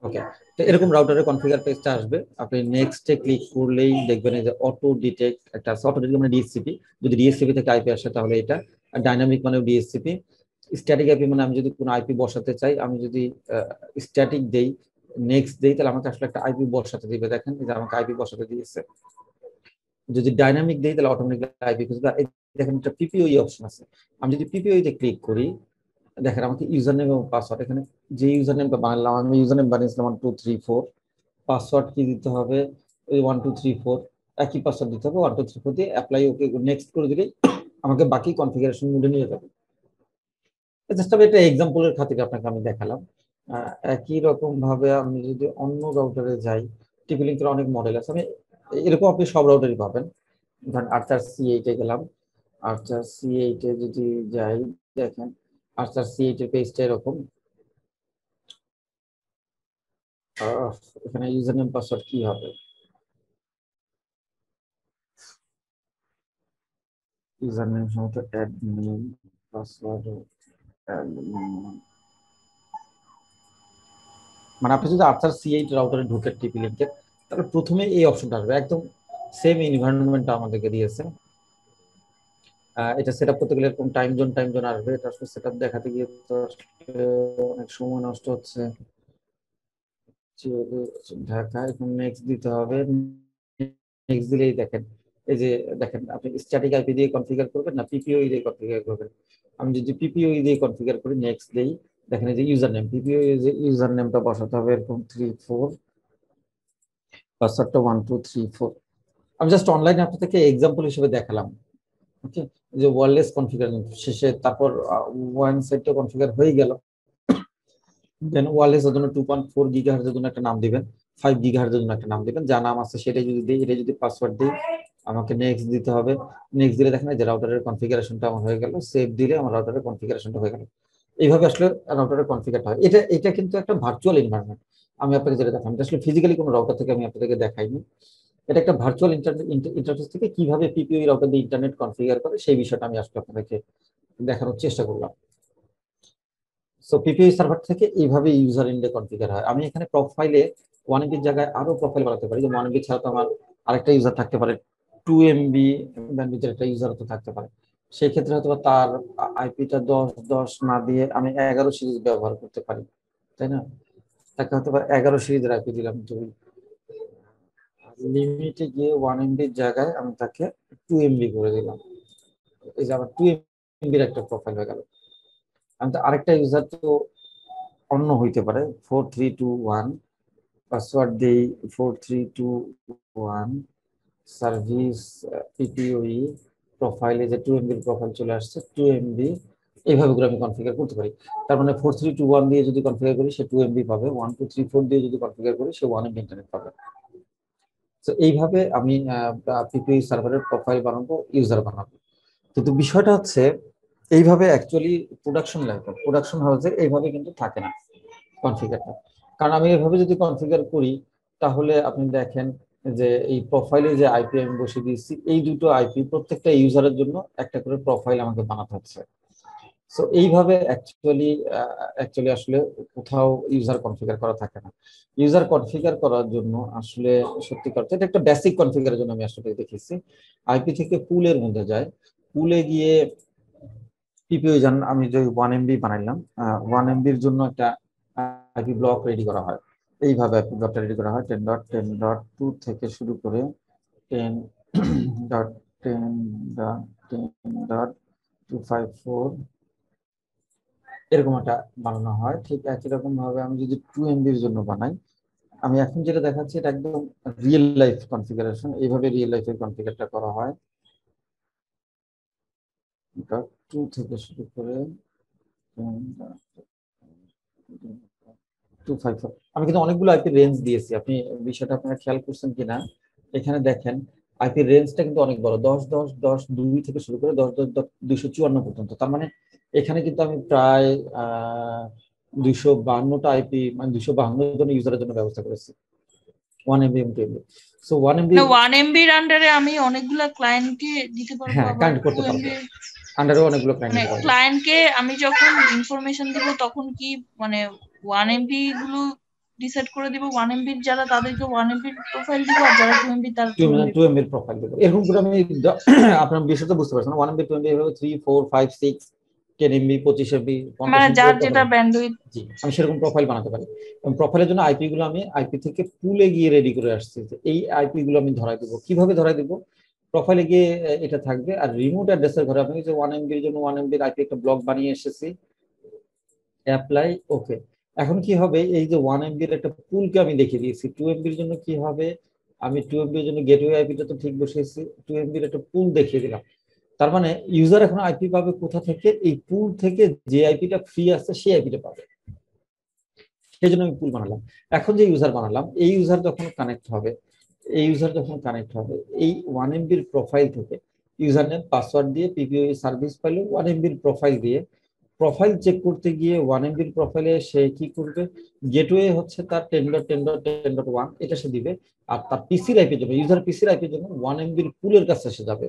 ওকে তো এরকম রাউটারের কনফিগার পেজটা আসবে। আপনি নেক্সটে ক্লিক করলেই দেখবেন যে অটো ডিটেক্ট একটা অটো ডিটেক্ট মানে ডিএসসিপি যদি ডিএসসিপি থেকে আইপি আসে তাহলে এটা। আর ডাইনামিক মানে ডিএসসিপি স্ট্যাটিক আইপি মানে আমি যদি কোনো আইপি বসাতে চাই আমি যদি স্ট্যাটিক দেই নেক্সট দেই তাহলে আমাকে আসলে একটা আইপি বসাতে দিবে। দেখেন যে আমাকে আইপি বসাতে দিয়েছে। যদি ডাইনামিক দেই তাহলে অটোমেটিক আইপি খুঁজবে। দেখেন একটা পিপিওই অপশন আছে। আমি যদি পিপিওই তে ক্লিক করি দেখেন, আমাকে ইউজার নেম এবং পাসওয়ার্ড এখানে, যে ইউজার নেমটা বানালাম, আমি ইউজার নেম বানিয়েছিলাম one two three four password কি দিতে হবে? ওই ওয়ান টু থ্রি ফোর একই পাসওয়ার্ড দিতে হবে ওয়ান টু থ্রি ফোর দিয়ে অ্যাপ্লাই ওকে নেক্সট করে দিলেই আমাকে বাকি কনফিগারেশন মোডে নিয়ে যাবে। জাস্ট আমি একটা এক্সাম্পলের খাতিরে আপনাকে আমি দেখালাম। একই রকম ভাবে আমি যদি অন্য রাউটারে যাই টিপি লিঙ্কের অনেক মডেল আছে, আমি এরকম আপনি সব রাউটারই পাবেন। ধরেন আর্চার সি এইটে গেলাম। আর্চার সি এইটে যদি যাই, দেখেন আর্চার সি এইটের পেজটা এরকম। এখানে ইউজার নেম পাসওয়ার্ড কি হবে? ইউজার নেম সম্ভবত অ্যাডমিন পাসওয়ার্ড মানে আপনি যদি আর্চার সি এইট রাউটারে ঢুকে টিপি লিঙ্কে তাহলে প্রথমে এই অপশনটা আসবে। একদম সেম এনভায়রনমেন্টটা আমাদেরকে দিয়েছে। এটা সেট করতে গেলে এরকম টাইম জোন টাইম জোন আসবে এটা আসলে সেট দেখাতে গিয়ে তো অনেক সময় নষ্ট হচ্ছে। ঢাকা, এখন নেক্সট দিতে হবে। নেক্সট দিলেই দেখেন, এই যে দেখেন, আপনি স্ট্যাটিক আইপি দিয়ে কনফিগার করবেন না পিপিও দিয়ে কনফিগার করবেন? আমি যদি পিপিও দিয়ে কনফিগার করি নেক্সট দেই দেখেন এই যে ইউজার নেম পিপিও যে ইউজার নেমটা বসাতে হবে এরকম থ্রি ফোর পাসওয়ার্ডটা ওয়ান টু থ্রি ফোর আমি জাস্ট অনলাইনে আপনাদেরকে এক্সাম্পল হিসেবে দেখালাম। ওকে? যে ওয়ারলেস কনফিগারেশন শেষে তারপর ওয়ান সাইডটা কনফিগার হয়ে গেল। দেন ওয়ারলেস এর জন্য টু পয়েন্ট ফোর গিগাহার্জের জন্য একটা নাম দিবেন। ফাইভ গিগাহার্জের জন্য একটা নাম দিবেন। যা নাম আছে সেটাই যদি দিই এটা যদি পাসওয়ার্ড দিই, আমাকে নেক্সট দিতে হবে। নেক্সট দিলে দেখেন যে রাউটারের কনফিগারেশনটা আমার হয়ে গেল। সেভ দিলে আমার রাউটারের কনফিগারেশনটা হয়ে গেল। এইভাবে আসলে রাউটারের কনফিগারটা হয়। এটা এটা কিন্তু একটা ভার্চুয়াল এনভায়রনমেন্ট আমি আপনাকে যেটা দেখালাম এটা আসলে ফিজিক্যালি কোনো রাউটার থেকে আমি আপনাদেরকে দেখাইনি। এটা একটা ভার্চুয়াল ইন্টারফেস থেকে কীভাবে পিপিও রাউটার দিয়ে ইন্টারনেট কনফিগার করে, সেই বিষয়টা আমি আসলে আপনাদেরকে দেখানোর চেষ্টা করলাম। সো পিপিও সার্ভার থেকে এইভাবে ইউজার ইন্ডে কনফিগার হয়। আমি এখানে প্রোফাইলে ওয়ান এমবির জায়গায় আরও প্রোফাইল বানাতে পারি। যে ওয়ান এমবি ছাড়া তো আমার আরেকটা ইউজার থাকতে পারে টু এমবি ব্যান্ডউইথের একটা ইউজার তো থাকতে পারে। সেই ক্ষেত্রে হয়তো তার আইপিটা দশ দশ না দিয়ে আমি এগারো সিরিজ ব্যবহার করতে পারি, তাই না? তাকে হয়তো এগারো সিরিজের আইপি দিলাম। দুই লিমিটে গিয়ে ওয়ান এমবির জায়গায় আমি তাকে টু এমবি করে দিলাম। এই যে আমার টু এমবির একটা প্রোফাইল হয়ে গেল। আমি তো আরেকটা ইউজার তো অন্য হইতে পারে four three two one password দিই four three two one service PPPoE প্রোফাইলে যে টু এমবির প্রোফাইল চলে আসছে টু এমবি এইভাবে করে আমি কনফিগার করতে পারি। তার মানে ফোর থ্রি টু ওয়ান দিয়ে যদি কনফিগার করি, সে টু এমবি পাবে ওয়ান টু থ্রি ফোর দিয়ে যদি কনফিগার করি, সে ওয়ান এমবি ইন্টারনেট পাবে। তো এইভাবে আমি পিপিআই সার্ভারের প্রোফাইল বানাবো ইউজার বানাবো। কিন্তু বিষয়টা হচ্ছে, এইভাবে অ্যাকচুয়ালি প্রোডাকশন লেভেল প্রোডাকশন হাউসে এইভাবে কিন্তু থাকে না কনফিগারটা কারণ আমি এভাবে যদি কনফিগার করি, তাহলে আপনি দেখেন যে এই প্রোফাইলে যে আইপি আমি বসে দিয়েছি, এই দুটো আইপি প্রত্যেকটা ইউজারের জন্য একটা করে প্রোফাইল আমাকে বানাতে হচ্ছে। সো এইভাবে অ্যাকচুয়ালি অ্যাকচুয়ালি আসলে কোথাও ইউজার কনফিগার করা থাকে না। ইউজার কনফিগার করার জন্য আসলে সত্যি করতে এটা একটা বেসিক কনফিগারের জন্য আমি আসলে দেখেছি আইপি থেকে পুলের মধ্যে যায়। পুলে গিয়ে পিপিও জান, আমি যে ওয়ান এমবি বানাইলাম ওয়ান এমবির জন্য একটা আইপি ব্লক রেডি করা হয়। এইভাবে আইপি ব্লকটা রেডি করা হয়। Ten dot ten dot two থেকে শুরু করে ten dot ten dot ten dot two five four এরকম একটা বানানো হয়। ঠিক একই রকম ভাবে আমি যদি টু এমবির জন্য বানাই, আমি এখন যেটা দেখাচ্ছি এটা একদম রিয়েল লাইফ কনফিগারেশন এইভাবে রিয়েল লাইফের কনফিগারটা করা হয়। টু থেকে শুরু করে টু ফাইভ আমি কিন্তু অনেকগুলো আইপি রেঞ্জ দিয়েছি। আপনি বিষয়টা আপনারা খেয়াল করছেন কিনা? এখানে দেখেন আইপি রেঞ্জটা কিন্তু অনেক বড়। দশ দশ দশ দুই থেকে শুরু করে দশ দশ দুইশো চুয়ান্ন পর্যন্ত। তার মানে এখানে কিন্তু আমি প্রায় দুইশো বাহান্নটা আইপি মানে দুইশো বাহান্ন জন ইউজারের জন্য ব্যবস্থা করেছি। One MB M two MB so one MB one এমবির আন্ডারে আমি অনেকগুলা ক্লায়েন্টকে দিতে পারব হ্যাঁ, connect করতে পারব। আন্ডারও অনেকগুলো মানে ক্লায়েন্ট ক্লায়েন্টকে আমি যখন ইনফরমেশন দিব তখন কি মানে ওয়ান এমবি গুলো ডিসাইড করে দিব ওয়ান এমবির যারা তাদেরকে ওয়ান এমবির প্রোফাইল দিব আর যারা টু এমবি তারা টু এমবির প্রোফাইল দেবো। এরকম করে আমি আপনার বিষয়টা বুঝতে পারছেন ওয়ান এমবি টু এমবি এভাবে three four five six ten MB পঁচিশ এমবি মানে যার যেটা ব্যান্ডউইথ জি আমি সেরকম প্রোফাইল বানাতে পারি। এবং প্রোফাইলের জন্য আইপি গুলো আমি আইপি থেকে পুলে গিয়ে রেডি করে আসছি এই আইপি গুলো আমি ধরাই দেবো। কীভাবে ধরাই দেবো? প্রোফাইলে গিয়ে এটা থাকবে। আর রিমোট অ্যাড্রেসের ঘরে আমি যে ওয়ান এমবির জন্য ওয়ান এমবির আইপি একটা ব্লক বানিয়ে এসেছি। অ্যাপ্লাই ওকে এখন কি হবে? এই যে ওয়ান এমবির একটা পুলকে আমি দেখিয়ে দিয়েছি। টু এমবির জন্য কি হবে? আমি টু এমবির জন্য গেটওয়ে আইপিটা তো ঠিক বসিয়েছি। টু এমবির একটা পুল দেখিয়ে দিলাম। তার মানে ইউজার এখন আইপি পাবে কোথা থেকে? এই পুল থেকে যে আইপিটা ফ্রি আছে সেই আইপিটা পাবে। সেই জন্য আমি পুল বানালাম। এখন যে ইউজার বানালাম, এই ইউজার যখন কানেক্ট হবে, এই ইউজার যখন কানেক্ট হবে, এই ওয়ান এমবির প্রোফাইল থেকে ইউজার নেম পাসওয়ার্ড দিয়ে পিপিও সার্ভিস পাইলো ওয়ান এমবির প্রোফাইল দিয়ে প্রোফাইল চেক করতে গিয়ে ওয়ান এমবির প্রোফাইলে সে কি করবে? গেটওয়ে হচ্ছে তার ten dot ten dot ten dot one এটা সে দিবে। আর তার পিসির আইপির জন্য ইউজার পিসির আইপির জন্য ওয়ান এমবির পুলের কাছে সে যাবে।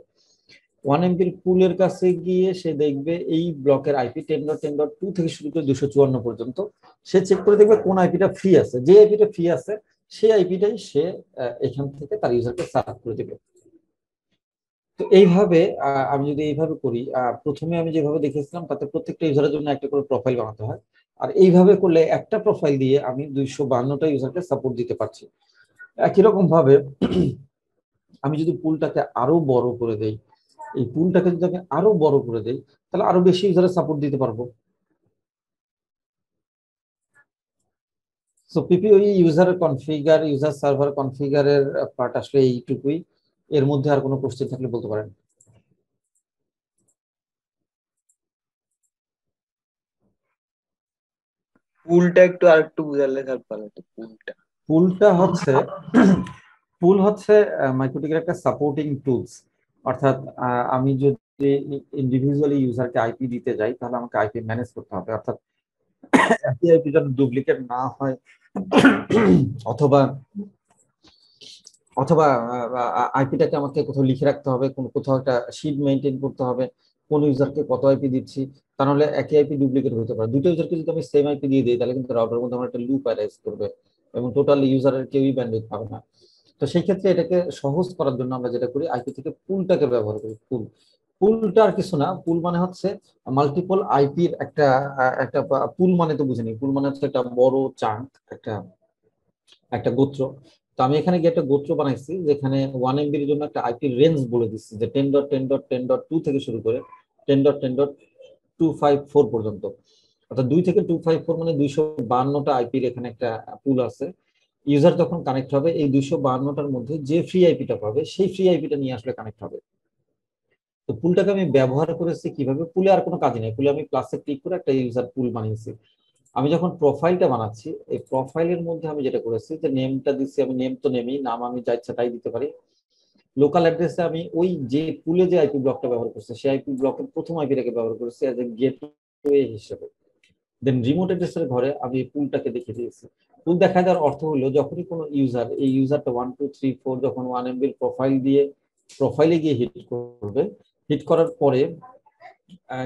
ওয়ান এমবির পুলের কাছে গিয়ে সে দেখবে এই ব্লকের IP ten dot ten dot two থেকে শুরু করে দুশো চুয়ান্ন পর্যন্ত। সে চেক করে দেখবে কোন আইপিটা ফ্রি আছে। যে আইপিটা ফ্রি আছে, সেই আইপিটাই সে এখান থেকে তার ইউজারকে সার্ভ করে দেবে। তো এইভাবে আমি যদি এইভাবে করি প্রথমে আমি যেভাবে দেখেছিলাম, তাতে প্রত্যেকটা ইউজারের জন্য একটা করে প্রোফাইল বানাতে হয়। আর এইভাবে করলে একটা প্রোফাইল দিয়ে আমি দুইশো বান্নটা ইউজারকে সাপোর্ট দিতে পারছি। একই রকম ভাবে আমি যদি পুলটাকে আরও বড় করে দেই, এই পুলটাকে যদি আমি আরও বড় করে দেই, তাহলে আরও বেশি ইউজারের সাপোর্ট দিতে পারব। So PPPoE user configure user server কনফিগারের part আসলে এইটুকুই। এর মধ্যে আর কোনো কোশ্চেন থাকলে বলতে পারেন। পুলটা একটু আর একটু বুঝালে স্যার ভালো হতো পুলটা। পুলটা হচ্ছে পুল হচ্ছে মাইক্রোটিকের একটা সাপোর্টিং টুলস অর্থাৎ আমি যদি ইন্ডিভিজুয়ালি ইউজারকে আইপি দিতে যাই তাহলে আমাকে আইপি ম্যানেজ করতে হবে। অর্থাৎ একই আইপি যেন ডুপ্লিকেট না হয় অথবা অথবা আইপিটাকে আমাকে কোথাও লিখে রাখতে হবে, কোন, কোথাও একটা শিট মেনটেন করতে হবে, কোন ইউজারকে কত আইপি দিচ্ছি তাহলে একই আইপি ডুপ্লিকেট হতে পারে। দুটো ইউজারকে যদি আমি সেম আইপি দিয়ে দিই, তাহলে কিন্তু রাউটারের মধ্যে আমার একটা লুপ অ্যারাইজ করবে এবং টোটাল ইউজারের কেউই ব্যান্ডউইথ পাবে না। তো সেই ক্ষেত্রে এটাকে সহজ করার জন্য আমরা যেটা করি আইপি থেকে পুলটাকে ব্যবহার করি, পুল। পুলটা আর কিছু না, পুল মানে হচ্ছে মাল্টিপল আইপির একটা একটা পুল মানে তো বুঝিনি, পুল মানে হচ্ছে একটা বড় চাঙ্ক একটা একটা গোত্র। তো আমি এখানে গিয়ে একটা গোত্র বানাইছি, যেখানে ওয়ান এমবির জন্য একটা আইপি রেঞ্জ বলে দিচ্ছি, যে ten dot ten dot ten dot two থেকে শুরু করে ten dot ten dot two five four পর্যন্ত। অর্থাৎ দুই থেকে টু ফাইভ ফোর মানে দুইশো বান্নটা আইপির এখানে একটা পুল আছে। ইউজার যখন কানেক্ট হবে, এই দুইশো বান্নটার মধ্যে যে ফ্রি আইপিটা পাবে, সেই ফ্রি আইপিটা নিয়ে আসলে কানেক্ট হবে। তো পুলটাকে আমি ব্যবহার করেছি কীভাবে? পুলে আর কোনো কাজ নেই। পুলে আমি প্লাসে ক্লিক করে একটা ইউজার পুল বানিয়েছি। আমি যখন প্রোফাইলটা বানাচ্ছি, এই প্রোফাইলের মধ্যে আমি যেটা করেছি যে নেমটা দিচ্ছি, আমি নেম তো নেমই নাম আমি যা ইচ্ছা তাই দিতে পারি। লোকাল অ্যাড্রেসে আমি ওই যে পুলে যে আইপি ব্লকটা ব্যবহার করছি, সেই আইপি ব্লকের প্রথম আইপিটাকে ব্যবহার করেছি অ্যাজ এ গেটওয়ে হিসেবে। দেন রিমোট অ্যাড্রেসের ঘরে আমি পুলটাকে দেখে দিয়েছি। পুল দেখা দেওয়ার অর্থ হলো, যখনই কোনো ইউজার এই ইউজারটা ওয়ান টু থ্রি ফোর যখন ওয়ান এমবির প্রোফাইল দিয়ে প্রোফাইলে গিয়ে হিট করবে হিট করার পরে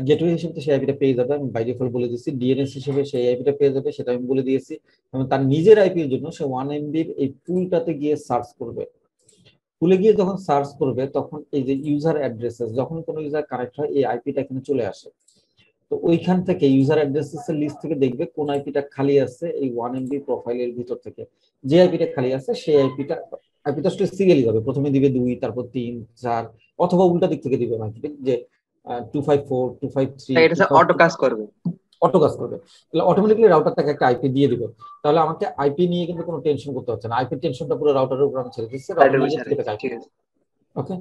গেটওয়ে হিসেবে সেই আইপিটা পেয়ে যাবে। আমি বাই ডিফল্ট বলে দিয়েছি ডিএনএস হিসেবে সেই আইপিটা পেয়ে যাবে সেটা আমি বলে দিয়েছি। এবং তার নিজের আইপির জন্য সে ওয়ান এমবির এই পুলটাতে গিয়ে সার্চ করবে। পুলে গিয়ে যখন সার্চ করবে, তখন এই যে ইউজার অ্যাড্রেসেস যখন কোনো ইউজার কানেক্ট হয়, এই আইপিটা এখানে চলে আসে। তো ওইখান থেকে ইউজার অ্যাড্রেসেস এর লিস্ট থেকে দেখবে কোন আইপিটা খালি আছে এই ওয়ান এমবি প্রোফাইলের ভিতর থেকে। যে আইপিটা খালি আছে, সেই আইপিটা আইপিটা সিরিয়ালি হবে। প্রথমে দিবে দুই, তারপর তিন, চার, অথবা উল্টা দিক থেকে দিবে আইপিটা যে two five four two five three এটা অটো কাজ করবে। অটো কাজ করবে। তাহলে অটোমেটিকলি রাউটার তাকে একটা আইপি দিয়ে দিবে। তাহলে আমাকে আইপি নিয়ে কিন্তু কোনো টেনশন করতে হচ্ছে না। আইপি টেনশনটা পুরো রাউটারের উপর আমি ছেড়ে দিচ্ছি ওকে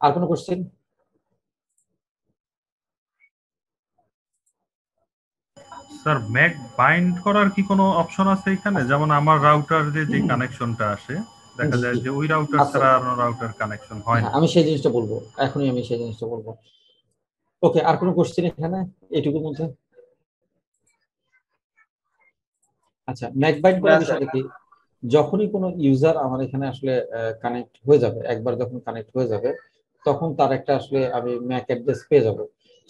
আর কোনো কোশ্চেন স্যার ম্যাক বাইন্ড করার কি কোনো অপশন আছে এখানে? যেমন আমার রাউটার যে যে কানেকশনটা আসে দেখা যায় যে ওই রাউটার আচ্ছা। ছাড়া আর রাউটার কানেকশন হয় না। হ্যাঁ, আমি সেই জিনিসটা বলব। এখনই আমি সেই জিনিসটা বলব। ওকে আর কোনো কোশ্চেন এখানে? এইটুকুর মধ্যে? আচ্ছা ম্যাকবাইট করার বিষয়টা কি? যখনই কোনো ইউজার আমার এখানে আসলে কানেক্ট হয়ে যাবে একবার যখন কানেক্ট হয়ে যাবে তখন তার একটা আসলে আমি ম্যাক অ্যাড্রেস পেয়ে যাব।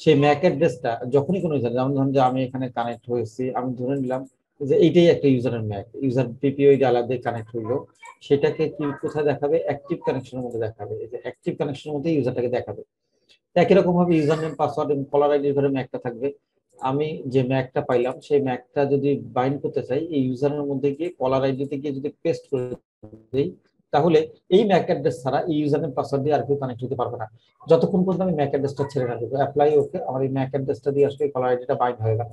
সেই ম্যাক অ্যাড্রেসটা যখনই কোনো ইউজার যেমন ধরুন যে আমি এখানে কানেক্ট হয়েছি আমি ধরে নিলাম যে এইটাই একটা ইউজারের ম্যাক ইউজার পিপিওইড আলাদা কানেক্ট হইল সেটাকে কি কোথায় দেখাবে? অ্যাক্টিভ কানেকশনের মধ্যে দেখাবে। এই যে অ্যাক্টিভ কানেকশনের মধ্যে ইউজারটাকে দেখাবে। একই রকম ভাবে ইউজার নেম পাসওয়ার্ড এবং কলার আইডি ধরে ম্যাকটা থাকবে। আমি যে ম্যাকটা পাইলাম, সেই ম্যাকটা যদি বাইন্ড করতে চাই, এই ইউজারের মধ্যে গিয়ে কলার আইডিতে গিয়ে যদি পেস্ট করে দেই, তাহলে এই ম্যাক অ্যাড্রেস ছাড়া এই ইউজার নেম পাসওয়ার্ড দিয়ে আর কেউ কানেক্ট হতে পারবে না। যতক্ষণ পর্যন্ত আমি ম্যাক অ্যাড্রেসটা ছেড়ে না দেবো অ্যাপ্লাই ওকে আমার এই ম্যাক অ্যাড্রেসটা দিয়ে আসলে কলার আইডিটা বাইন্ড হয়ে গেল।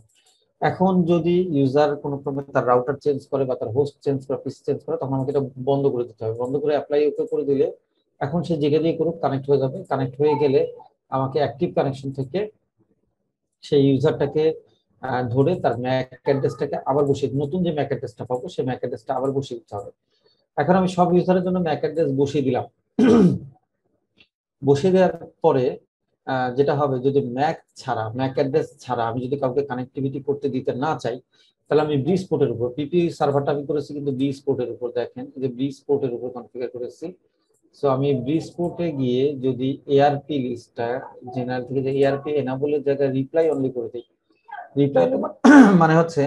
এখন যদি ইউজার কোনো ক্রমে তার রাউটার চেঞ্জ করে বা তার হোস্ট চেঞ্জ করে পিস চেঞ্জ করে, তখন আমাকে এটা বন্ধ করে দিতে হবে। বন্ধ করে অ্যাপ্লাই ওকে করে দিলে, এখন সে যেটা দিয়ে করুক কানেক্ট হয়ে যাবে। কানেক্ট হয়ে গেলে আমাকে অ্যাক্টিভ কানেকশন থেকে সেই ইউজারটাকে ধরে তার ম্যাক অ্যাড্রেসটাকে আবার বসিয়ে নতুন যে ম্যাক অ্যাড্রেসটা পাবো, সেই ম্যাক অ্যাড্রেসটা আবার বসিয়ে দিতে হবে। এখন আমি সব ইউজারের জন্য ম্যাক অ্যাড্রেস বসিয়ে দিলাম। বসিয়ে দেওয়ার পরে যেটা হবে, যদি ম্যাক ছাড়া ম্যাক অ্যাড্রেস ছাড়া আমি যদি কাউকে কানেক্টিভিটি করতে দিতে না চাই, তাহলে আমি ব্রিজ পোর্টের উপর পিপি সার্ভারটা আমি করেছি কিন্তু ব্রিজ পোর্টের উপর, দেখেন যে ব্রিজ পোর্টের উপর কনফিগার করেছি সো আমি ব্রিজ পোর্টে গিয়ে যদি এআরপি লিস্টটা জেনারেল থেকে যে এআরপি এনাবলের জায়গায় রিপ্লাই অনলি করে দিই। রিপ্লাই মানে হচ্ছে,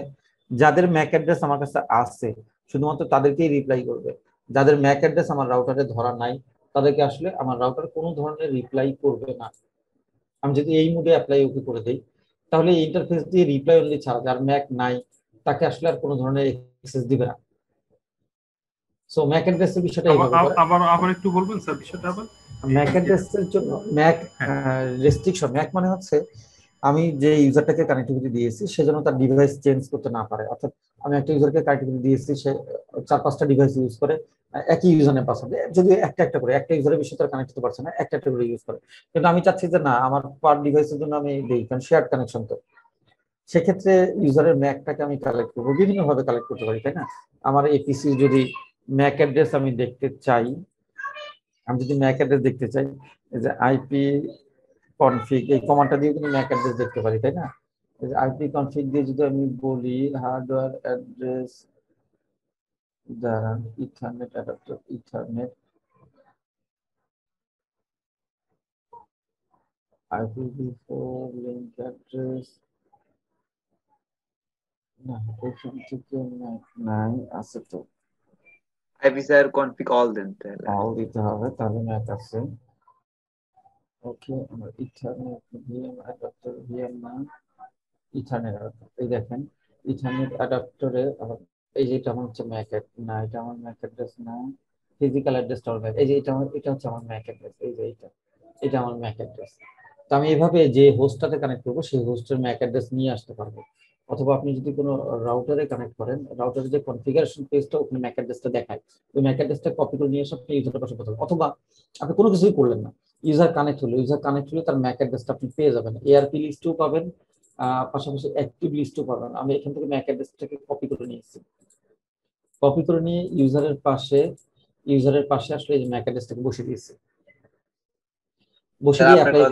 যাদের ম্যাক অ্যাড্রেস আমার কাছে আছে, শুধুমাত্র তাদেরকেই রিপ্লাই করবে। যাদের ম্যাক অ্যাড্রেস আমার রাউটারে ধরা নাই, তাদেরকে আসলে আমার রাউটার কোনো ধরনের রিপ্লাই করবে না। আমি যদি এই মুডে অ্যাপ্লাই ওকে করে দেই, তাহলে ইন্টারফেস দিয়ে রিপ্লাই অনলি ছাড়া, যার ম্যাক নাই, তাকে আসলে আর কোনো ধরনের অ্যাক্সেস দিবে না। সো ম্যাক অ্যাড্রেসের বিষয়টা আবার আবার একটু বলবেন স্যার বিষয়টা আবার? ম্যাক অ্যাড্রেসের জন্য ম্যাক রেস্ট্রিকশন ম্যাক মানে হচ্ছে আমি যে ইউজারটাকে কানেক্টিভিটি দিয়েছি সেজন্য তার ডিভাইস চেঞ্জ করতে না পারে। অর্থাৎ আমি একটা ইউজারকে কানেক্টিভিটি দিয়েছি সে চার পাঁচটা ডিভাইস ইউজ করে একই ইউজার নেম পাসওয়ার্ড যদি একটা একটা করে একটা ইউজারের বেশি তার কানেক্ট করতে পারছে না একটা একটা করে ইউজ করে। কিন্তু আমি চাচ্ছি যে না আমার পার ডিভাইসের জন্য আমি দিই কারণ শেয়ার কানেকশন তো। সেক্ষেত্রে ইউজারের ম্যাকটাকে আমি কালেক্ট করব বিভিন্নভাবে কালেক্ট করতে পারি তাই না? আমার এপিসি যদি ম্যাক অ্যাড্রেস আমি দেখতে চাই। আমি যদি ম্যাক অ্যাড্রেস দেখতে চাই যে আইপি কনফিগ এই কমান্ডটা দিয়ে কিন্তু ম্যাক অ্যাড্রেস দেখতে পারি, তাই না? আইপি কনফিগ দিয়ে যদি আমি বলি হার্ডওয়্যার অ্যাড্রেস দাঁড়ান ethernet adapter ethernet IPv4 link address না, এখান থেকে নাই, আছে তো। আইপি স্যার কনফিগ অল দেন, তাহলে। অল দিতে হবে, তাহলে ম্যাক আছে। ওকে, আমার ইথারনেট ভিএম অ্যাডাপ্টার ভিএম না ইথারনেট এই দেখেন ইথারনেট অ্যাডাপ্টারে এই যে এটা হচ্ছে ম্যাক না, এটা আমার ম্যাক অ্যাড্রেস না ফিজিক্যাল অ্যাড্রেসটা আমার ম্যাক এই যে এটা আমার, এটা হচ্ছে আমার ম্যাক অ্যাড্রেস এই যে এটা এটা আমার ম্যাক অ্যাড্রেস তো আমি এভাবে যে হোস্টটাতে কানেক্ট করব, সেই হোস্টের ম্যাক অ্যাড্রেস নিয়ে আসতে পারব। অথবা আপনি যদি কোনো রাউটারে কানেক্ট করেন রাউটারে যে কনফিগারেশন পেজটা ওখানে ম্যাক অ্যাড্রেসটা দেখায়। ওই ম্যাক অ্যাড্রেসটা কপি করে নিয়ে এসে আপনি ইউজারের পাশে পাঠাবেন। অথবা আপনি কোনো কিছুই করলেন না। ইউজার কানেক্ট হলো। ইউজার কানেক্ট হলে তার ম্যাক অ্যাড্রেসটা আপনি পেয়ে যাবেন। এআরপি লিস্টও পাবেন পাশাপাশি অ্যাক্টিভ লিস্টও পাবেন। আমি এখান থেকে ম্যাক অ্যাড্রেসটাকে কপি করে নিয়েছি কপি করে নিয়ে ইউজারের পাশে ইউজারের পাশে আসলে এই ম্যাক অ্যাড্রেসটাকে বসিয়ে দিয়েছি। বসিয়ে দিয়ে অ্যাপ্লাই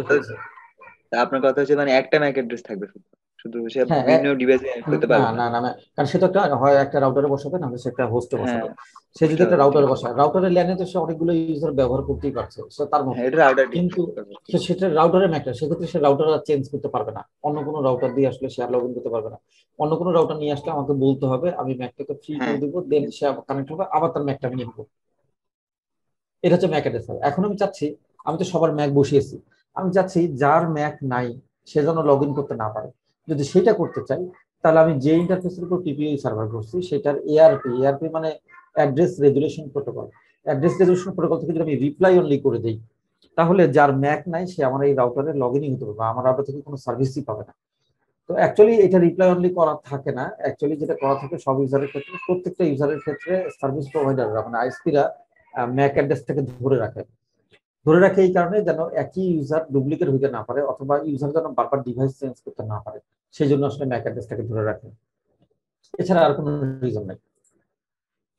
আপনার কথা হচ্ছে মানে একটা ম্যাক অ্যাড্রেস থাকবে শুধু। শুধু সে হ্যাঁ, বিভিন্ন ডিভাইসে করতে পারবে না না। না কারণ সে তো একটা হয় একটা রাউটারে বসাবে না সে একটা হোস্টে বসাবে হ্যাঁ সে যদি একটা রাউটারে বসায় রাউটারের ল্যানে তো সে অনেকগুলো ইউজার ব্যবহার করতেই পারছে সে তার কিন্তু সেটা রাউটারের ম্যাটার সেক্ষেত্রে সে রাউটার আর চেঞ্জ করতে পারবে না। অন্য কোনো রাউটার দিয়ে আসলে সে আর লগ ইন করতে পারবে না। অন্য কোনো রাউটার নিয়ে আসলে আমাকে বলতে হবে আমি ম্যাকটাকে ফ্রি করে। দিব দেন সে কানেক্ট হবে আবার তার ম্যাকটা আমি নিয়ে নেব। এটা হচ্ছে ম্যাক অ্যাড্রেস এখন আমি চাচ্ছি আমি তো সবার ম্যাক বসিয়েছি আমি চাচ্ছি যার ম্যাক নাই সে যেন লগ ইন করতে না পারে। যদি সেটা করতে চাই, তাহলে আমি যে ইন্টারফেসের উপর টিপিআই সার্ভার করছি, সেটার এআরপি এআরপি মানে address resolution protocol address resolution protocol থেকে যদি আমি রিপ্লাই অনলি করে দিই, তাহলে যার ম্যাক নাই, সে আমার এই রাউটারে লগ ইনই হতে পারবে আমার রাউটার থেকে কোনো সার্ভিসই পাবে না। তো অ্যাকচুয়ালি এটা রিপ্লাই অনলি করা থাকে না। অ্যাকচুয়ালি যেটা করা থাকে, সব ইউজারের ক্ষেত্রে, প্রত্যেকটা ইউজারের ক্ষেত্রে সার্ভিস প্রোভাইডাররা মানে আইএসপিরা ম্যাক অ্যাড্রেসটাকে ধরে রাখে। ধরে রাখে এই কারণে যেন একই ইউজার ডুপ্লিকেট হইতে না পারে অথবা ইউজার যেন বারবার ডিভাইস চেঞ্জ করতে না পারে। সেই জন্য আসলে ম্যাক অ্যাড্রেসটাকে ধরে রাখে। এছাড়া আর কোনো রিজন নাই।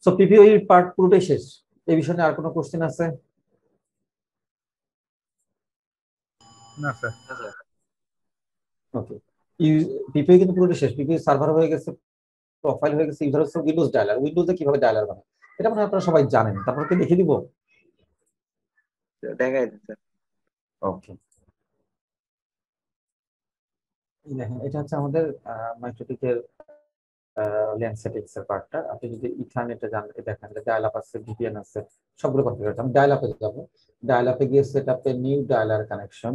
সো পিপিওই পার্ট পুরোটাই শেষ। এই বিষয়ে আর কোনো কোশ্চেন আছে? না স্যার ওকে পিপিআই কিন্তু পুরোটা শেষ। পিপিআই সার্ভার হয়ে গেছে প্রোফাইল হয়ে গেছে ইউজার হচ্ছে উইন্ডোজ ডায়ালার উইন্ডোজে কীভাবে ডায়ালার বানায়? এটা মনে হয় আপনারা সবাই জানেন। তারপর কি দেখিয়ে দিব। দেখাই স্যার। ওকে দেখেন এটা হচ্ছে আমাদের মাইক্রোটিকের ল্যান্ড সেটিংস এর পার্টটা আপনি যদি ইথারনেটে যান দেখেন ডায়াল আপ আছে ভিপিএন আছে সবগুলো কনফিগার আমি ডায়াল আপে যাব ডায়াল আপে গিয়ে সেট আপে new dialer connection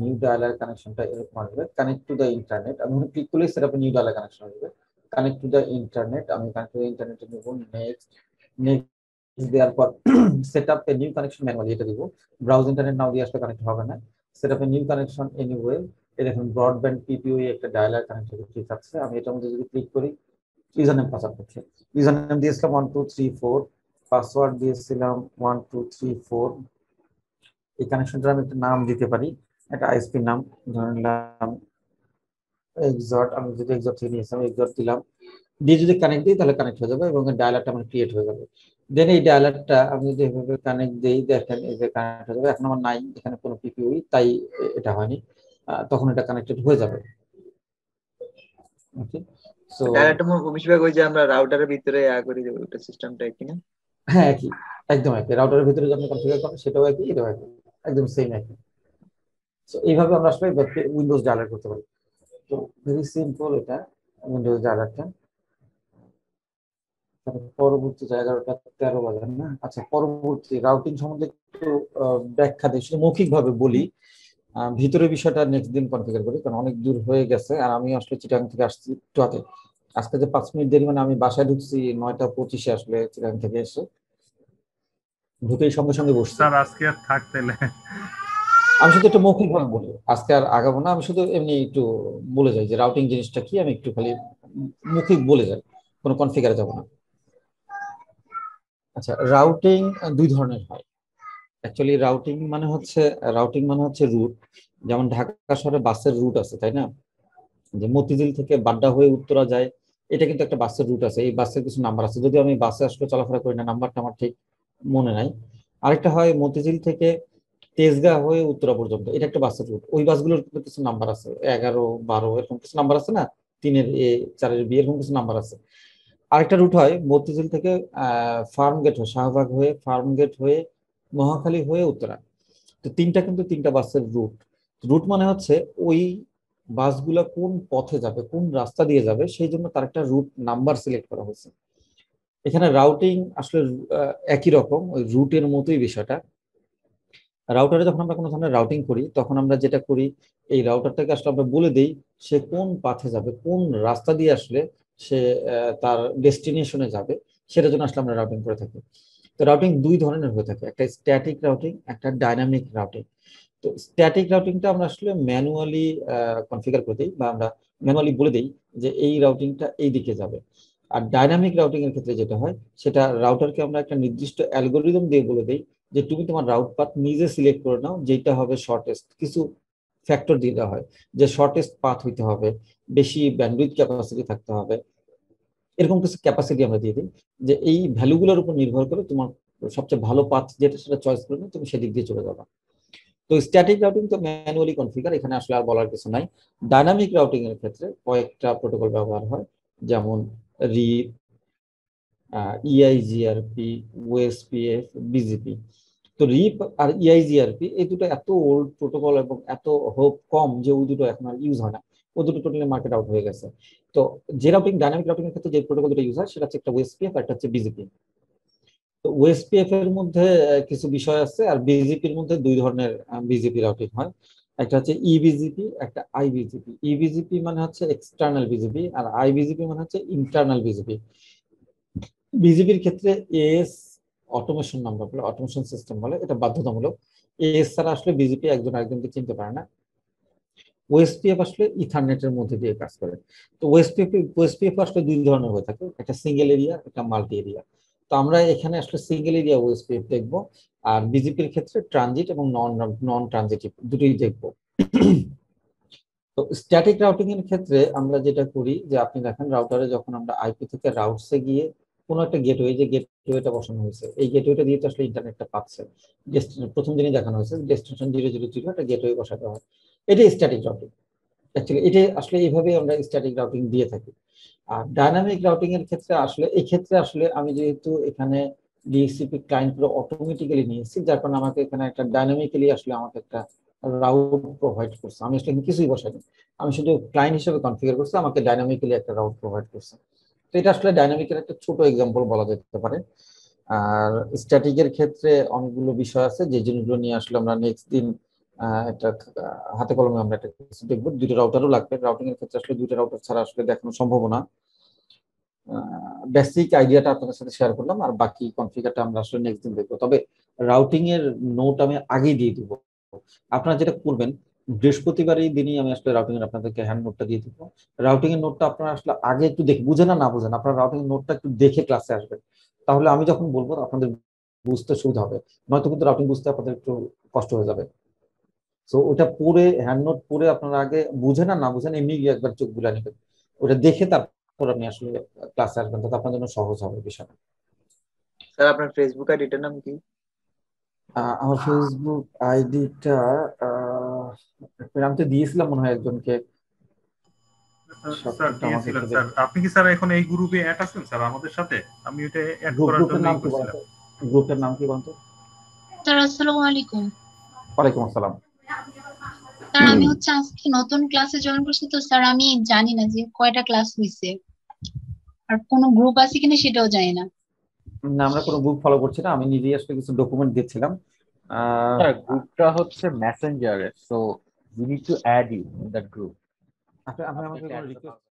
new dialer কানেকশনটা এরকম আসবে। কানেক্ট টু দ্য ইন্টারনেট আমি ক্লিক করলে সেট আপে নিউ ডায়ালার কানেকশন আসবে। কানেক্ট টু দ্য ইন্টারনেট আমি কানেক্ট টু দ্য ইন্টারনেটে নিব। নেক্সট নেক্সট দেওয়ার পর set up a new connection manually এটা দিব ব্রাউজ ইন্টারনেট নাও দিয়ে আসলে কানেক্ট হবে না। Set up a new connection anyway এই দেখুন ব্রডব্যান্ড পিপিওই একটা ডায়ালার কানেক্ট ঠিক আছে আমি এটার মধ্যে যদি ক্লিক করি ইউজার নেম পাসওয়ার্ড করছি। ইউজার নেম দিয়েছিলাম one two three four password দিয়েছিলাম ওয়ান টু থ্রি ফোর এই কানেকশনটা আমি একটা নাম দিতে পারি, একটা আইএসপির নাম। ধরে নিলাম এক্সট আমি যদি এক্সট থেকে নিয়েছিলাম এক্সট দিলাম। দিয়ে যদি কানেক্ট দিই, তাহলে কানেক্ট হয়ে যাবে এবং ডায়ালারটা আমার ক্রিয়েট হয়ে যাবে। দেন এই ডায়ালারটা যদি এভাবে কানেক্ট দিই দেখেন এই যে কানেক্ট হয়ে যাবে এখন আমার নাই এখানে কোনো পিপিওই তাই এটা হয়নি। তখন এটা কানেক্টেড হয়ে যাবে। ওকে সো ডায়ালারটা বেশিরভাগ ওই যে আমরা রাউটারের ভিতরে ইয়া করি যে ওটা সিস্টেমটা কি না? হ্যাঁ একই। একদম একই। রাউটারের ভিতরে যে আপনি কনফিগার করেন সেটাও একই এটাও একই। একদম সেম একই। সো এইভাবে আমরা আসলে উইন্ডোজ ডায়ালার করতে পারি। তো ভেরি সিম্পল এটা উইন্ডোজ ডায়ালারটা পরবর্তী এগারোটা তেরো বাজার না? আচ্ছা পরবর্তী রাউটিং সম্বন্ধে একটু ব্যাখ্যা দিই শুধু মৌখিকভাবে বলি। ভিতরের বিষয়টা নেক্সট দিন কনফিগার করি কারণ অনেক দূর হয়ে গেছে আর আমি আসলে চিটাং থেকে আসছি একটু আগে। আজকে যে পাঁচ মিনিট দেরি মানে আমি বাসায় ঢুকছি নয়টা পঁচিশে আসলে চিটাং থেকে এসে। ঢুকেই সঙ্গে সঙ্গে বসছি। স্যার আজকে আর থাক তাহলে আমি শুধু একটু মৌখিক ভাবে বলি আজকে আর আগাবো না আমি শুধু এমনি একটু বলে যাই যে রাউটিং জিনিসটা কি আমি একটু খালি মৌখিক বলে যাই কোনো কনফিগারে যাব না। আচ্ছা রাউটিং দুই ধরনের হয়। অ্যাকচুয়ালি রাউটিং মানে হচ্ছে রাউটিং মানে হচ্ছে রুট যেমন ঢাকা শহরে বাসের রুট আছে, তাই না? যে মতিঝিল থেকে বাড্ডা হয়ে উত্তরা যায়, এটা কিন্তু একটা বাসের রুট আছে। এই বাসের কিছু নাম্বার আছে। যদি আমি বাসে আসলে চলাফেরা করি না নাম্বারটা আমার ঠিক মনে নাই। আরেকটা হয় মতিঝিল থেকে তেজগাঁ হয়ে উত্তরা পর্যন্ত। এটা একটা বাসের রুট ওই বাসগুলোর কিন্তু কিছু নাম্বার আছে। এগারো, বারো, এরকম কিছু নাম্বার আছে না? তিনের এ, চারের বি, এরকম কিছু নাম্বার আছে। আরেকটা রুট হয়, মতিঝিল থেকে ফার্ম গেট হয়ে, শাহবাগ হয়ে ফার্ম গেট হয়ে, মহাখালী হয়ে উত্তরা। তো তিনটা কিন্তু তিনটা বাসের রুট রুট মানে হচ্ছে ওই বাসগুলো কোন পথে যাবে, কোন রাস্তা দিয়ে যাবে, সেই জন্য তার একটা রুট নাম্বার সিলেক্ট করা হয়েছে। এখানে রাউটিং আসলে একই রকম, ওই রুটের মতোই বিষয়টা। রাউটারে যখন আমরা কোনো ধরনের রাউটিং করি, তখন আমরা যেটা করি, এই রাউটারটাকে আসলে আমরা বলে দিই, সে কোন পাথে যাবে, কোন রাস্তা দিয়ে আসলে সে তার ডেস্টিনেশনে যাবে। সেটার জন্য আসলে আমরা রাউটিং করে থাকি। তো রাউটিং দুই ধরনের হয়ে থাকে। একটা স্ট্যাটিক রাউটিং একটা ডাইনামিক রাউটিং তো স্ট্যাটিক রাউটিংটা আমরা আসলে ম্যানুয়ালি কনফিগার করে দিই বা আমরা ম্যানুয়ালি বলে দিই যে এই রাউটিংটা এই দিকে যাবে। আর ডাইনামিক রাউটিং এর ক্ষেত্রে যেটা হয়, সেটা রাউটারকে আমরা একটা নির্দিষ্ট অ্যালগোরিদম দিয়ে বলে দিই যে তুমি তোমার রাউট পাথ নিজে সিলেক্ট করে নাও যেটা হবে শর্টেস্ট কিছু ফ্যাক্টর দেওয়া হয়, যে শর্টেস্ট পাথ হইতে হবে, বেশি ব্যান্ডউইথ ক্যাপাসিটি থাকতে হবে, এরকম কিছু ক্যাপাসিটি আমরা দিয়ে দিই, যে এই ভ্যালুগুলোর উপর নির্ভর করে তোমার সবচেয়ে ভালো পাথ যেটা সেটা চয়েস করবে তুমি সেদিক দিয়ে চলে যাবা। তো স্ট্যাটিক রাউটিং তো ম্যানুয়ালি কনফিগার এখানে আসলে আর বলার কিছু নাই। ডাইনামিক রাউটিং এর ক্ষেত্রে কয়েকটা প্রোটোকল ব্যবহার হয়, যেমন রিপ ইআইজিআরপি ওএসপিএফ বিজিপি তো রিপ আর ইআইজিআরপি এই দুটো এত ওল্ড প্রোটোকল এবং এত হোপ কম যে ওই দুটো এখন আর ইউজ হয় না ও দুটো টোটালি মার্কেট আউট হয়ে গেছে তো যে রাউটিং ডাইনামিক রাউটিং এর ক্ষেত্রে যে প্রোটোকল দুটো ইউজ হয় সেটা হচ্ছে একটা ওএসপিএফ আর একটা হচ্ছে বিজিপি তো ওএসপিএফ এর মধ্যে কিছু বিষয় আছে আর বিজিপির মধ্যে দুই ধরনের বিজিপি রাউটিং হয় একটা হচ্ছে ইবিজিপি একটা আইবিজিপি ইবিজিপি মানে হচ্ছে এক্সটার্নাল বিজিপি আর আইবিজিপি মানে হচ্ছে ইন্টারনাল বিজিপি বিজিপির ক্ষেত্রে এস অটোমেশন নাম্বার বলে অটোমেশন সিস্টেম বলে, এটা বাধ্যতামূলক। এস ছাড়া আসলে বিজেপি একজন আরেকজনকে চিনতে পারে না। ওএসপিএফ আসলে ইথারনেটের মধ্যে দিয়ে কাজ করে। তো ওএসপিএফ ওএসপিএফ আসলে দুই ধরনের হয়ে থাকে। একটা সিঙ্গেল এরিয়া একটা মাল্টি এরিয়া তো আমরা এখানে আসলে সিঙ্গেল এরিয়া ওএসপিএফ দেখব। আর বিজেপির ক্ষেত্রে ট্রানজিট এবং নন নন ট্রানজিটিভ দুটোই দেখব। তো স্ট্যাটিক রাউটিং এর ক্ষেত্রে আমরা যেটা করি, যে আপনি দেখেন রাউটারে যখন আমরা আইপি থেকে রাউটসে গিয়ে কোনো একটা গেটওয়ে যে গেটওয়েটা বসানো হয়েছে, এই গেটওয়েটা দিয়ে তো আসলে ইন্টারনেটটা পাচ্ছে। প্রথম দিনই দেখানো হয়েছে ডেস্টিনেশন জিরো জিরো জিরো একটা গেটওয়ে বসাতে হয়। এটাই স্ট্যাটিক রাউটিং অ্যাকচুয়ালি এটা আসলে এইভাবে আমরা স্ট্যাটিক রাউটিং দিয়ে থাকি। আর ডাইনামিক রাউটিং এর ক্ষেত্রে আসলে, এই ক্ষেত্রে আসলে আমি যেহেতু এখানে ডিএসসিপি ক্লায়েন্টগুলো অটোমেটিক্যালি নিয়েছি যার কারণে আমাকে এখানে একটা ডাইনামিক্যালি আসলে আমাকে একটা রাউট প্রোভাইড করছে। আমি আসলে কিছুই বসাইনি। আমি শুধু ক্লায়েন্ট হিসেবে কনফিগার করছি, আমাকে ডাইনামিক্যালি একটা রাউট প্রোভাইড করছে। তো এটা আসলে ডাইনামিকের একটা ছোট এক্সাম্পল বলা যেতে পারে। আর স্ট্যাটিকের ক্ষেত্রে অনেকগুলো বিষয় আছে, যে জিনিসগুলো নিয়ে আসলে আমরা নেক্সট দিন একটা হাতে কলমে আমরা একটা কিছু দেখব। দুটো রাউটারও লাগবে। রাউটিং এর ক্ষেত্রে আসলে দুটো রাউটার ছাড়া আসলে দেখানো সম্ভব না। বেসিক আইডিয়াটা আপনাদের সাথে শেয়ার করলাম আর বাকি কনফিগারটা আমরা আসলে নেক্সট দিন দেখব। তবে রাউটিং এর নোট আমি আগেই দিয়ে দিব। আপনারা যেটা করবেন বৃহস্পতিবারই দিনই আমি আসলে রাউটিং এর আপনাদেরকে হ্যান্ড নোটটা দিয়ে দিব। রাউটিং এর নোটটা আপনারা আসলে আগে একটু দেখে বুঝে না না বুঝেন আপনারা রাউটিং এর নোটটা একটু দেখে ক্লাসে আসবেন। তাহলে আমি যখন বলব আপনাদের বুঝতে সুবিধা হবে নয়তো কিন্তু রাউটিং বুঝতে আপনাদের একটু কষ্ট হয়ে যাবে। তো ওটা পড়ে হ্যান্ড নোট পড়ে আপনারা আগে বুঝে না না বুঝেন এমনি গিয়ে একবার চোখ বুলা নেবেন। ওটা দেখে তারপর আপনি আসলে ক্লাসে আসবেন তাতে আপনার জন্য সহজ হবে বিষয়টা। স্যার আপনার ফেসবুক আইডিটার নাম কি? আমার ফেসবুক আইডিটা আমি তো দিয়েছিলাম মনে হয় একজনকে। আপনি কি স্যার এখন এই গ্রুপে অ্যাড আছেন স্যার? আমাদের সাথে? আমি এটা অ্যাড করার জন্য নাম কি বলতো গ্রুপের নাম কি বলতো স্যার আসসালামু আলাইকুম। ওয়ালাইকুম আসসালাম। স্যার আমি হচ্ছে আজকে নতুন ক্লাসে জয়েন করছি তো স্যার আমি জানি না যে কয়টা ক্লাস হয়েছে আর কোনো গ্রুপ আছে কিনা সেটাও জানি না। না আমরা কোনো গ্রুপ ফলো করছি না। আমি নিজেই আসলে কিছু ডকুমেন্ট দিচ্ছিলাম গ্রুপটা হচ্ছে মেসেঞ্জারে so we need to add you in that group আপনি আমাকে কোনো রিকোয়েস্ট